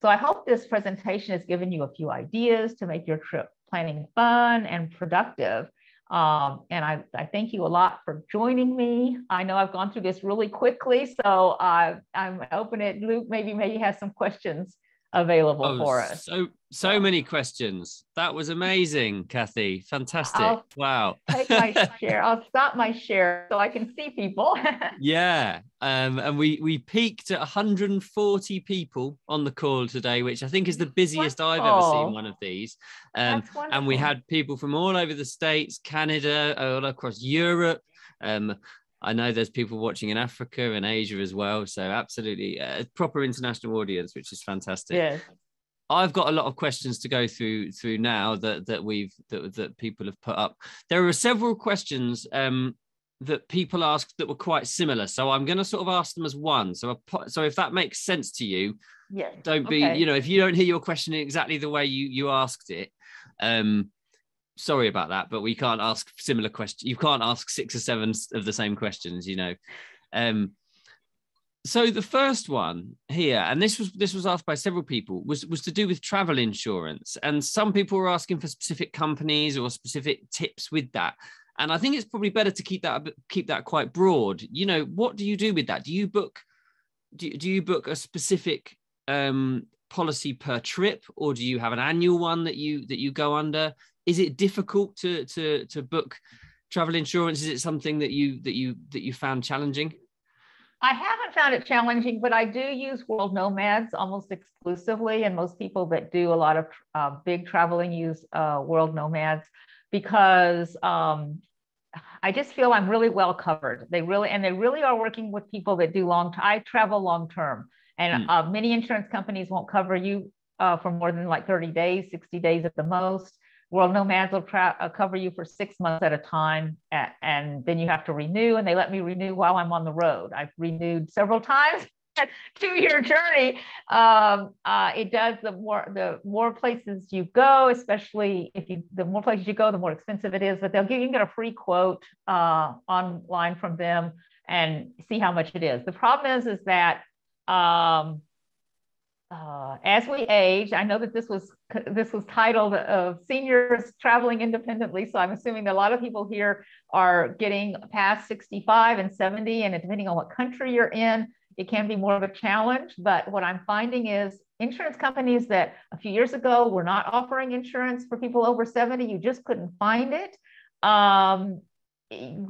so I hope this presentation has given you a few ideas to make your trip planning fun and productive. Um, and I, I thank you a lot for joining me. I know I've gone through this really quickly, so uh, I'm open it. Luke maybe maybe has some questions available oh, for us. So so many questions. That was amazing, Cathy. Fantastic. I'll wow. take my share. I'll stop my share so I can see people. yeah. Um, and we we peaked at 140 people on the call today, which I think is the busiest I've ever seen one of these. Um, and we had people from all over the states, Canada, all across Europe. Um, I know there's people watching in Africa and Asia as well. So absolutely a proper international audience, which is fantastic. Yeah. I've got a lot of questions to go through through now that that we've that, that people have put up. There are several questions um, that people asked that were quite similar, so I'm going to sort of ask them as one. So so if that makes sense to you, yeah, don't be okay. you know if you don't hear your question exactly the way you you asked it, um, sorry about that, but we can't ask similar questions. You can't ask six or seven of the same questions, you know. Um, so the first one here, and this was this was asked by several people, was was to do with travel insurance, and some people were asking for specific companies or specific tips with that. And I think it's probably better to keep that keep that quite broad. You know, what do you do with that? Do you book do, do you book a specific um, policy per trip, or do you have an annual one that you that you go under? Is it difficult to to to book travel insurance? Is it something that you that you that you found challenging? I haven't found it challenging, but I do use World Nomads almost exclusively, and most people that do a lot of uh, big traveling use uh, World Nomads because um, I just feel I'm really well covered. They really and they really are working with people that do long. I travel long term, and mm. uh, many insurance companies won't cover you uh, for more than like 30 days, 60 days at the most. World Nomads will tra- uh, cover you for six months at a time, and then you have to renew. And they let me renew while I'm on the road. I've renewed several times. two-year journey. Um, uh, it does the more the more places you go, especially if you the more places you go, the more expensive it is. But they'll give you can get a free quote uh, online from them and see how much it is. The problem is is that um, uh, as we age, I know that this was this was titled of seniors traveling independently. So I'm assuming that a lot of people here are getting past 65 and 70, and depending on what country you're in, it can be more of a challenge. But what I'm finding is insurance companies that a few years ago were not offering insurance for people over 70, you just couldn't find it. Um,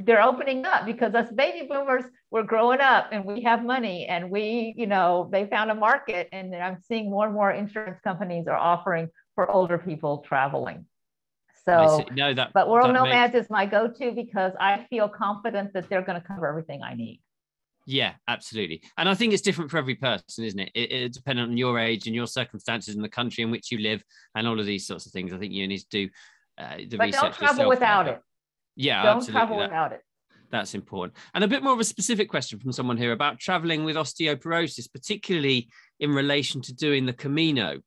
they're opening up because us baby boomers we're growing up and we have money and we you know they found a market and i'm seeing more and more insurance companies are offering for older people traveling. So no that but world that nomads makes... is my go-to because i feel confident that they're going to cover everything i need. Yeah absolutely. And i think it's different for every person isn't it? it it's dependent on your age and your circumstances and the country in which you live and all of these sorts of things. I think you need to do uh, the but research don't travel without it yeah, don't absolutely. travel that, without it. That's important. And a bit more of a specific question from someone here about traveling with osteoporosis, particularly in relation to doing the Camino.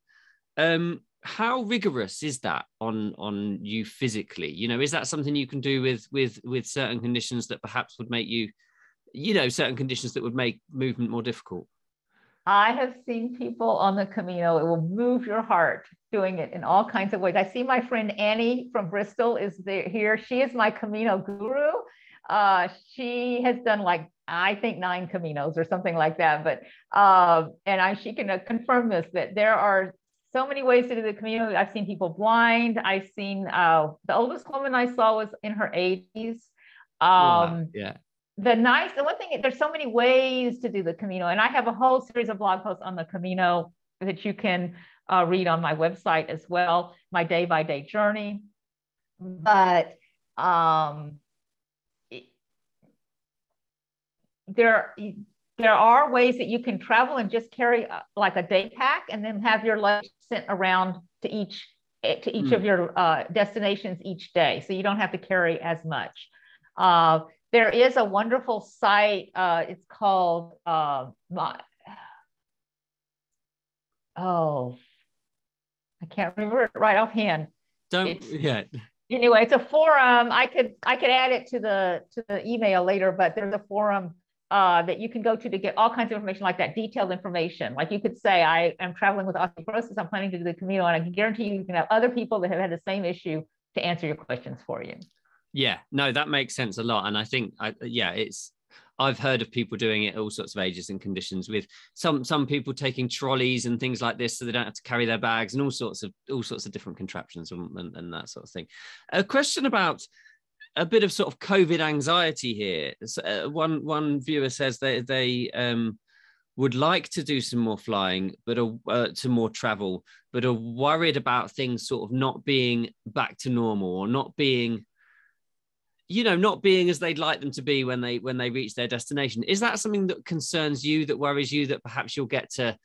Um, how rigorous is that on on you physically? You know, is that something you can do with with with certain conditions that perhaps would make you, you know, certain conditions that would make movement more difficult? I have seen people on the Camino, it will move your heart doing it in all kinds of ways. I see my friend Annie from Bristol is there here. She is my Camino guru. Uh, she has done like, I think nine Caminos or something like that. But, uh, and I, she can confirm this, that there are so many ways to do the Camino. I've seen people blind. I've seen, uh, the oldest woman I saw was in her 80s. Um, wow. Yeah the nice, the one thing, there's so many ways to do the Camino, and I have a whole series of blog posts on the Camino that you can uh, read on my website as well, my day by day journey. But um, there, there are ways that you can travel and just carry uh, like a day pack and then have your luggage sent around to each to each mm. of your uh, destinations each day, so you don't have to carry as much. Uh, there is a wonderful site. Uh, it's called uh, my, oh, I can't remember it right offhand. Don't it's, yeah. Anyway, it's a forum. I could I could add it to the to the email later, but there's a forum uh, that you can go to to get all kinds of information like that, detailed information. Like you could say, I am traveling with osteoporosis, I'm planning to do the Camino, and I can guarantee you, you can have other people that have had the same issue to answer your questions for you. Yeah, no, that makes sense a lot. And I think, I, yeah, it's, I've heard of people doing it all sorts of ages and conditions with some some people taking trolleys and things like this so they don't have to carry their bags and all sorts of all sorts of different contraptions and, and, and that sort of thing. A question about a bit of sort of COVID anxiety here. So, uh, one one viewer says they they um, would like to do some more flying, but are, uh, to more travel, but are worried about things sort of not being back to normal or not being, you know, not being as they'd like them to be when they when they reach their destination. Is that something that concerns you, that worries you, that perhaps you'll get to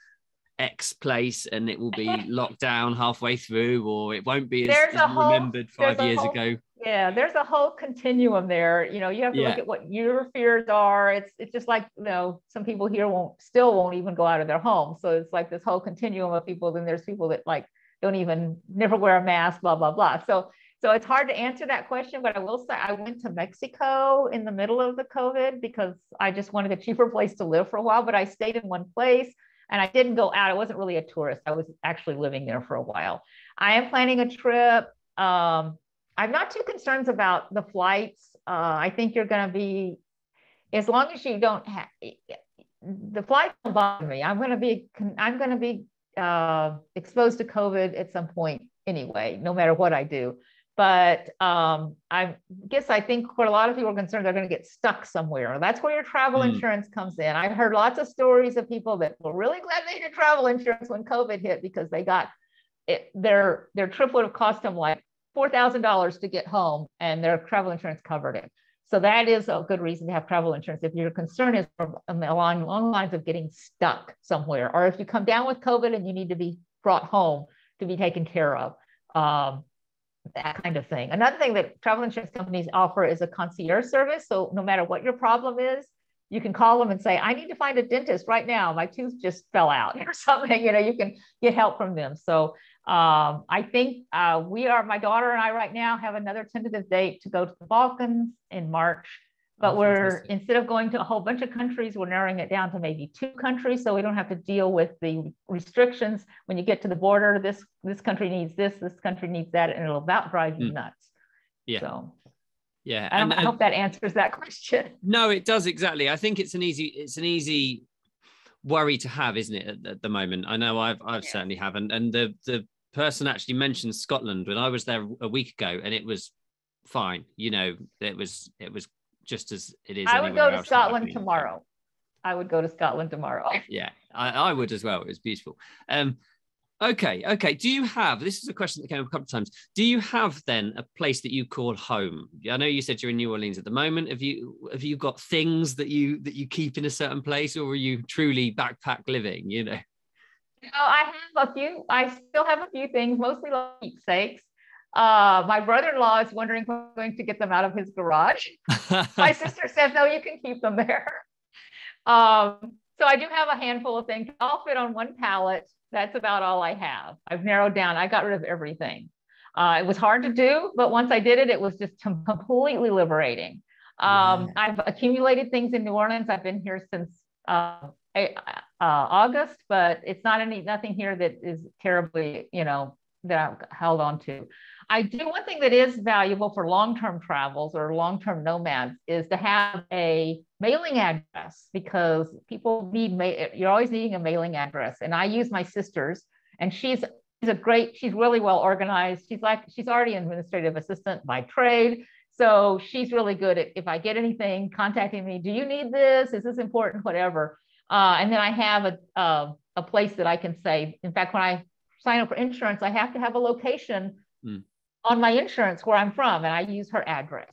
X place and it will be locked down halfway through, or it won't be as, as whole, remembered five years whole, ago? Yeah, there's a whole continuum there. You know, you have to yeah. look at what your fears are. It's it's just like you know, some people here won't still won't even go out of their home. So it's like this whole continuum of people. Then there's people that like don't even never wear a mask, blah blah blah. So so it's hard to answer that question, but I will say I went to Mexico in the middle of the COVID because I just wanted a cheaper place to live for a while. But I stayed in one place and I didn't go out. I wasn't really a tourist. I was actually living there for a while. I am planning a trip. Um, I'm not too concerned about the flights. Uh, I think you're going to be, as long as you don't have the flights don't bother me. I'm going to be, I'm going to be uh, exposed to COVID at some point anyway, no matter what I do. But um, I guess I think what a lot of people are concerned, they're going to get stuck somewhere. That's where your travel mm. insurance comes in. I've heard lots of stories of people that were really glad they had travel insurance when COVID hit because they got it, their their trip would have cost them like four thousand dollars to get home, and their travel insurance covered it. So that is a good reason to have travel insurance. If your concern is along long lines of getting stuck somewhere, or if you come down with COVID and you need to be brought home to be taken care of, um, that kind of thing. Another thing that travel insurance companies offer is a concierge service. So no matter what your problem is, you can call them and say, I need to find a dentist right now. My tooth just fell out or something. You know, you can get help from them. So um, I think uh, we are, my daughter and I right now have another tentative date to go to the Balkans in March but oh, we're instead of going to a whole bunch of countries, we're narrowing it down to maybe two countries, so we don't have to deal with the restrictions when you get to the border. This this country needs this, this country needs that, and it'll about drive you mm. nuts. Yeah. So yeah, I, and, I hope that answers that question. No, it does exactly. I think it's an easy it's an easy worry to have, isn't it? At, at the moment, I know I've I've yeah. certainly haven't, and the the person actually mentioned Scotland when I was there a week ago, and it was fine. You know, it was it was just as it is. I would go to Scotland tomorrow. I would go to Scotland tomorrow. Yeah, I, I would as well. It was beautiful. Um, okay, okay. Do you have? This is a question that came up a couple of times. Do you have then a place that you call home? I know you said you're in New Orleans at the moment. Have you have you got things that you that you keep in a certain place, or are you truly backpack living? You know. No, I have a few. I still have a few things, mostly like keepsakes. Uh, my brother-in-law is wondering if I'm going to get them out of his garage. my sister says, no, you can keep them there. Um, so I do have a handful of things. I'll fit on one pallet. That's about all I have. I've narrowed down. I got rid of everything. Uh, it was hard to do, but once I did it, it was just completely liberating. Um, yeah. I've accumulated things in New Orleans. I've been here since uh, uh, August, but it's not any nothing here that is terribly, you know, that I've held on to. I do one thing that is valuable for long-term travels or long-term nomads is to have a mailing address because people need you're always needing a mailing address. And I use my sister's, and she's she's a great, she's really well organized. She's like she's already an administrative assistant by trade. So she's really good at if I get anything, contacting me. Do you need this? Is this important? Whatever. Uh, and then I have a, uh, a place that I can say. In fact, when I sign up for insurance, I have to have a location on my insurance where I'm from, and I use her address.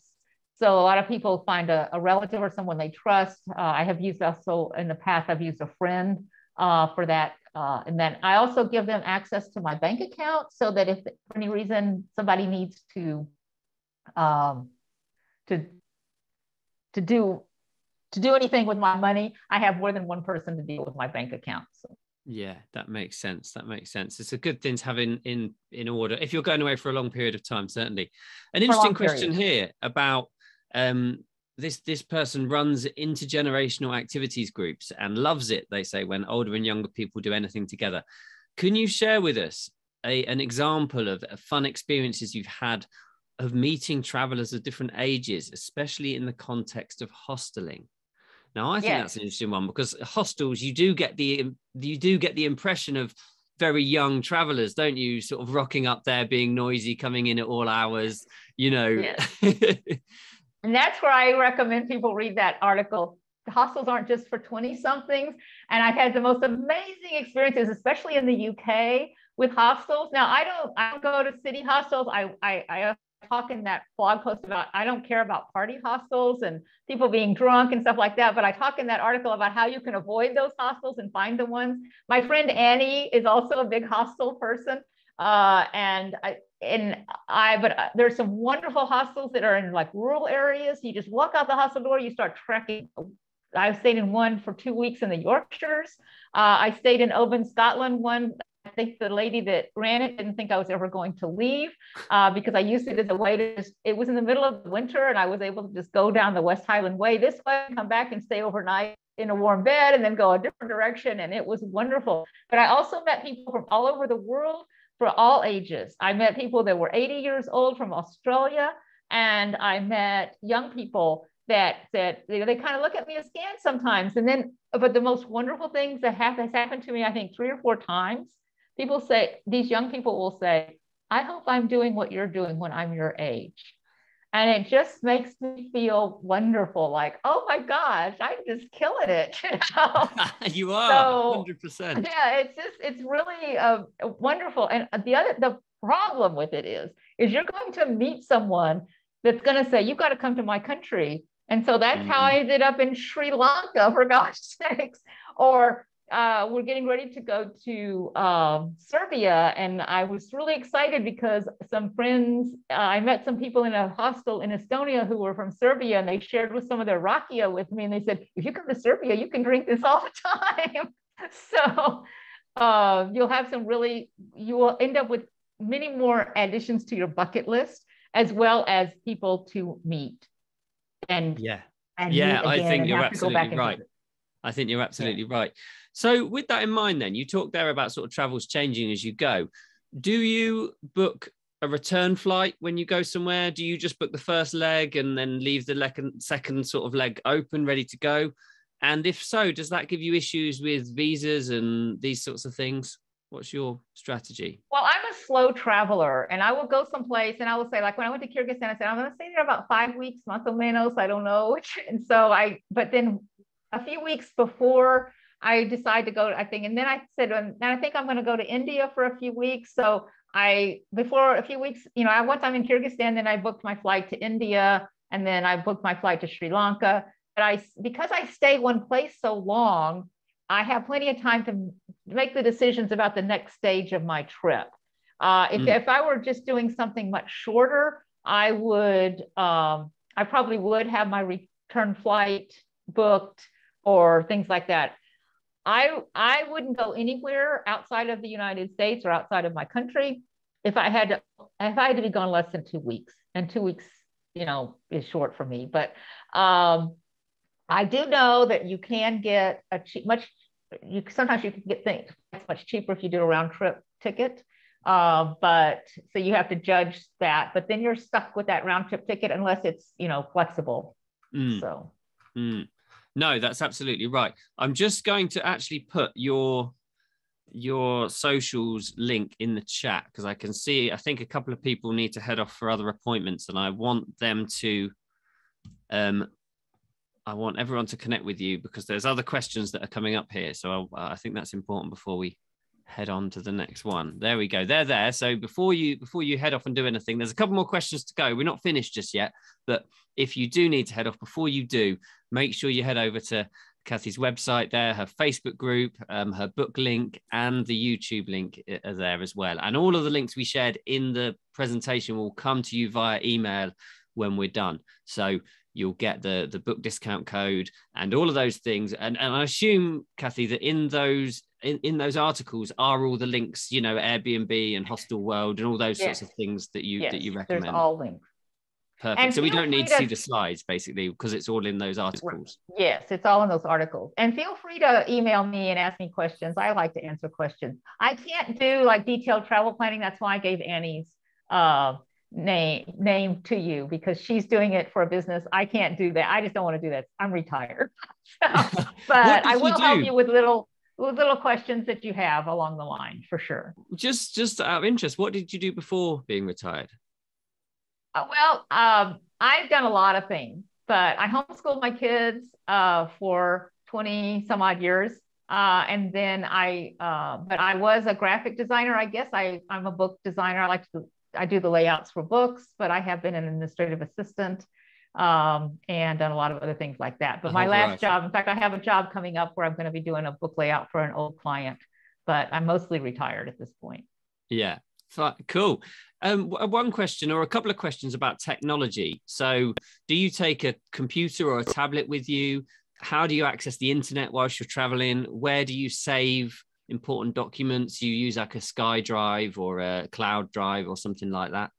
So a lot of people find a, a relative or someone they trust. Uh, I have used also in the past, I've used a friend uh, for that. Uh, and then I also give them access to my bank account so that if for any reason somebody needs to um, to to do to do anything with my money, I have more than one person to deal with my bank account. So. Yeah, that makes sense. That makes sense. It's a good thing to have in in in order if you're going away for a long period of time. Certainly, an interesting question here about um, this this person runs intergenerational activities groups and loves it. They say when older and younger people do anything together. Can you share with us a, an example of fun experiences you've had of meeting travelers of different ages, especially in the context of hosteling? Now, I think that's an interesting one because hostels, you do get the you do get the impression of very young travelers, don't you? Sort of rocking up there, being noisy, coming in at all hours, you know. And that's where I recommend people read that article. The hostels aren't just for 20 somethings. And I've had the most amazing experiences, especially in the UK with hostels. Now I don't I don't go to city hostels. I I, I talk in that blog post about I don't care about party hostels and people being drunk and stuff like that, but I talk in that article about how you can avoid those hostels and find the ones. My friend Annie is also a big hostel person. Uh, and I, and I, but there's some wonderful hostels that are in like rural areas. You just walk out the hostel door, you start trekking. I've stayed in one for two weeks in the Yorkshires. Uh, I stayed in Oban, Scotland, one think the lady that ran it didn't think I was ever going to leave uh, because I used it as a way to just, it was in the middle of the winter and I was able to just go down the West Highland Way this way, come back and stay overnight in a warm bed and then go a different direction. And it was wonderful. But I also met people from all over the world for all ages. I met people that were 80 years old from Australia and I met young people that that you know, they kind of look at me askance sometimes. And then, but the most wonderful things that have has happened to me, I think three or four times people say, these young people will say, I hope I'm doing what you're doing when I'm your age. And it just makes me feel wonderful. Like, oh my gosh, I'm just killing it. You, know? you are so, 100%. Yeah, it's just, it's really uh, wonderful. And the other, the problem with it is, is you're going to meet someone that's going to say, you've got to come to my country. And so that's mm-hmm. how I ended up in Sri Lanka, for gosh sakes. Or uh, we're getting ready to go to um, Serbia, and I was really excited because some friends, uh, I met some people in a hostel in Estonia who were from Serbia, and they shared with some of their rakia with me, and they said, "If you come to Serbia, you can drink this all the time." so uh, you'll have some really, you will end up with many more additions to your bucket list, as well as people to meet. And yeah, and yeah, I think you're absolutely right. I think you're absolutely yeah. right. So, with that in mind, then you talked there about sort of travels changing as you go. Do you book a return flight when you go somewhere? Do you just book the first leg and then leave the le- second sort of leg open, ready to go? And if so, does that give you issues with visas and these sorts of things? What's your strategy? Well, I'm a slow traveler and I will go someplace and I will say, like when I went to Kyrgyzstan, I said, I'm going to stay there about five weeks, más o menos. I don't know. And so I, but then a few weeks before I decided to go, I think, and then I said, and I think I'm going to go to India for a few weeks. So I, before a few weeks, you know, I once I'm in Kyrgyzstan, then I booked my flight to India, and then I booked my flight to Sri Lanka. But I, because I stay one place so long, I have plenty of time to make the decisions about the next stage of my trip. Uh, if, mm. if I were just doing something much shorter, I would, um, I probably would have my return flight booked or things like that. I I wouldn't go anywhere outside of the United States or outside of my country if I had to if I had to be gone less than two weeks. And two weeks, you know, is short for me. But um, I do know that you can get a cheap, much. You sometimes you can get things much cheaper if you do a round trip ticket. Uh, but so you have to judge that. But then you're stuck with that round trip ticket unless it's you know flexible. Mm. So. Mm. No, that's absolutely right. I'm just going to actually put your your socials link in the chat because I can see I think a couple of people need to head off for other appointments and I want them to um I want everyone to connect with you because there's other questions that are coming up here so I, I think that's important before we head on to the next one. There we go. They're there. So before you before you head off and do anything, there's a couple more questions to go. We're not finished just yet, but if you do need to head off before you do, make sure you head over to Cathy's website there, her Facebook group, um, her book link, and the YouTube link are there as well. And all of the links we shared in the presentation will come to you via email when we're done. So you'll get the the book discount code and all of those things. And and I assume, Cathy, that in those in, in those articles are all the links, you know, Airbnb and Hostel World and all those yes. sorts of things that you yes, that you recommend. There's all links. Perfect. And so we don't need to, to see the slides basically because it's all in those articles. Yes, it's all in those articles. And feel free to email me and ask me questions. I like to answer questions. I can't do like detailed travel planning. That's why I gave Annie's uh, name name to you because she's doing it for a business. I can't do that. I just don't want to do that. I'm retired. so, but I will help you with little with little questions that you have along the line for sure. Just just out of interest, what did you do before being retired? Uh, well, um, I've done a lot of things, but I homeschooled my kids uh, for 20 some odd years. Uh, and then I, uh, but I was a graphic designer. I guess I, I'm a book designer. I like to, I do the layouts for books, but I have been an administrative assistant um, and done a lot of other things like that. But my last job, in fact, I have a job coming up where I'm going to be doing a book layout for an old client, but I'm mostly retired at this point. Yeah, So, cool. Um, one question or a couple of questions about technology. So, do you take a computer or a tablet with you? How do you access the internet whilst you're traveling? Where do you save important documents? You use like a SkyDrive or a Cloud Drive or something like that?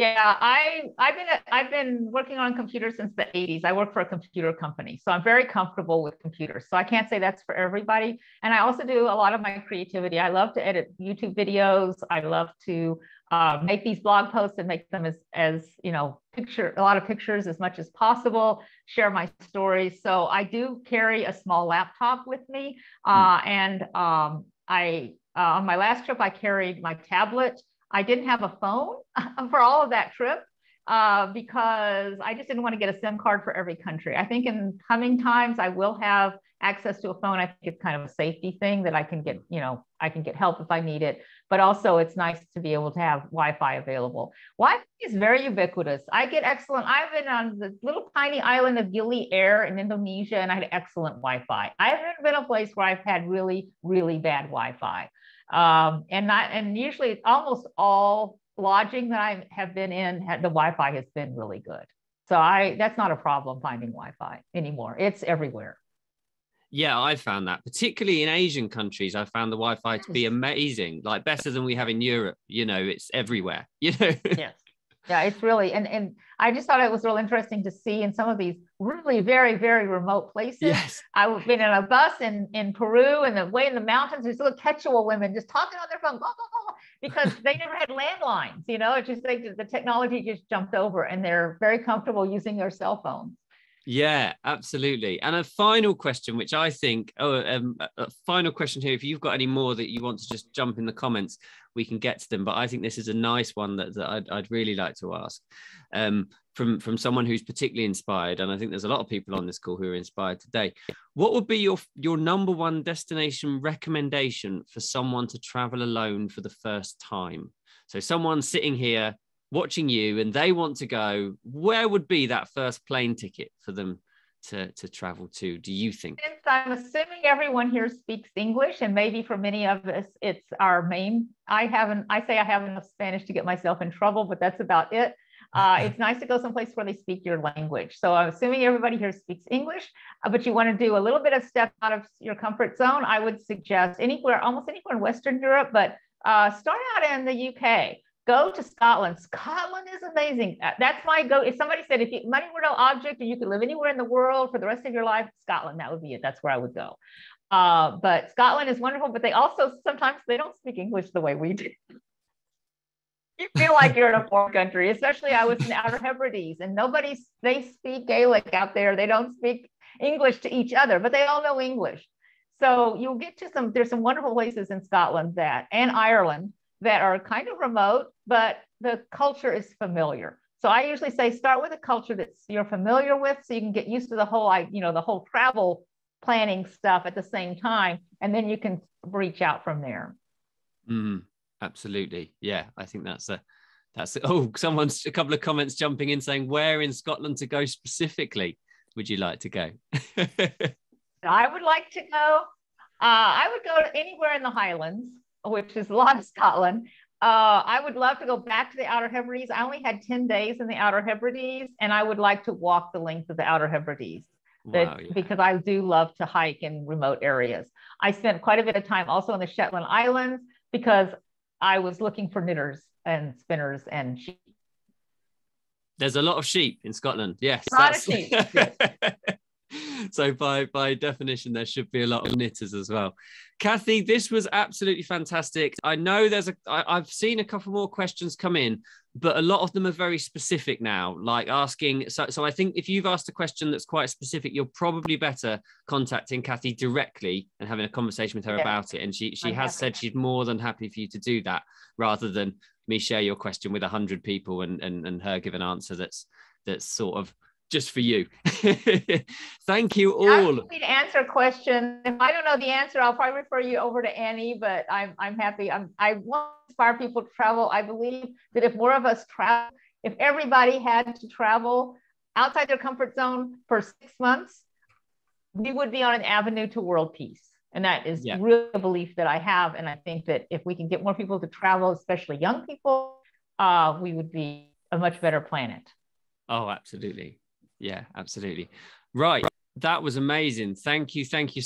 Yeah, I I've been I've been working on computers since the 80s. I work for a computer company, so I'm very comfortable with computers. So I can't say that's for everybody. And I also do a lot of my creativity. I love to edit YouTube videos. I love to uh, make these blog posts and make them as as you know picture a lot of pictures as much as possible. Share my stories. So I do carry a small laptop with me, hmm. uh, and um, I uh, on my last trip I carried my tablet I didn't have a phone for all of that trip uh, because I just didn't want to get a SIM card for every country. I think in coming times I will have access to a phone. I think it's kind of a safety thing that I can get, you know, I can get help if I need it. But also it's nice to be able to have Wi-Fi available. Wi-Fi is very ubiquitous. I get excellent. I've been on the little tiny island of Gili Air in Indonesia and I had excellent Wi-Fi. I haven't been a place where I've had really, really bad Wi-Fi. Um, and not, and usually almost all lodging that I have been in, had, the Wi-Fi has been really good. So I, that's not a problem finding Wi-Fi anymore. It's everywhere. Yeah, I found that, particularly in Asian countries, I found the Wi-Fi to be amazing, like better than we have in Europe. You know, it's everywhere. You know. yes yeah it's really and and i just thought it was real interesting to see in some of these really very very remote places. Yes. I've been in a bus in in peru and the way in the mountains there's little quechua women just talking on their phone blah, blah, blah, because they never had landlines you know? It's just like the technology just jumped over and they're very comfortable using their cell phones yeah, absolutely. And a final question, which I think, oh, um, a final question here. If you've got any more that you want to just jump in the comments, we can get to them. But I think this is a nice one that, that I'd, I'd really like to ask um, from from someone who's particularly inspired. And I think there's a lot of people on this call who are inspired today. What would be your your number one destination recommendation for someone to travel alone for the first time? So someone sitting here watching you and they want to go, where would be that first plane ticket for them to, to travel to, do you think? Since I'm assuming everyone here speaks English, and maybe for many of us, it's our main. I haven't, I say I have enough Spanish to get myself in trouble, but that's about it. Uh, it's nice to go someplace where they speak your language. So I'm assuming everybody here speaks English, uh, but you want to do a little bit of step out of your comfort zone. I would suggest anywhere, almost anywhere in Western Europe, but uh, start out in the UK go to Scotland. Scotland is amazing. That's my go. If somebody said if you, money were no object and you could live anywhere in the world for the rest of your life, Scotland, that would be it. That's where I would go. Uh, but Scotland is wonderful, but they also sometimes they don't speak English the way we do. you feel like you're in a foreign country, especially I was in the Outer Hebrides and nobody, they speak Gaelic out there. They don't speak English to each other, but they all know English. So you'll get to some, there's some wonderful places in Scotland that, and Ireland that are kind of remote, but the culture is familiar. So I usually say start with a culture that you're familiar with so you can get used to the whole, you know, the whole travel planning stuff at the same time. And then you can reach out from there. Mm, absolutely. Yeah. I think that's a, that's, a, oh, someone's a couple of comments jumping in saying where in Scotland to go specifically would you like to go? I would like to go. Uh, I would go anywhere in the Highlands which is a lot of Scotland. Uh, I would love to go back to the Outer Hebrides. I only had 10 days in the Outer Hebrides, and I would like to walk the length of the Outer Hebrides. Wow, yeah. Because I do love to hike in remote areas. I spent quite a bit of time also in the Shetland Islands because I was looking for knitters and spinners and sheep. There's a lot of sheep in Scotland. Yes. A lot of sheep. so by by definition, there should be a lot of knitters as well. Cathy, this was absolutely fantastic. I know there's a I, I've seen a couple more questions come in, but a lot of them are very specific now, like asking. So, so I think if you've asked a question that's quite specific, you're probably better contacting Cathy directly and having a conversation with her yeah. about it. And she she I'm has happy. said she's more than happy for you to do that rather than me share your question with a hundred people and, and and her give an answer that's that's sort of just for you. Thank you all. I'm to answer questions. If I don't know the answer, I'll probably refer you over to Annie, but I'm, I'm happy. I'm, I want to inspire people to travel. I believe that if more of us travel, if everybody had to travel outside their comfort zone for six months, we would be on an avenue to world peace. And that is yeah. really a belief that I have. And I think that if we can get more people to travel, especially young people, uh, we would be a much better planet. Oh, absolutely. Yeah, absolutely. Right. That was amazing. Thank you. Thank you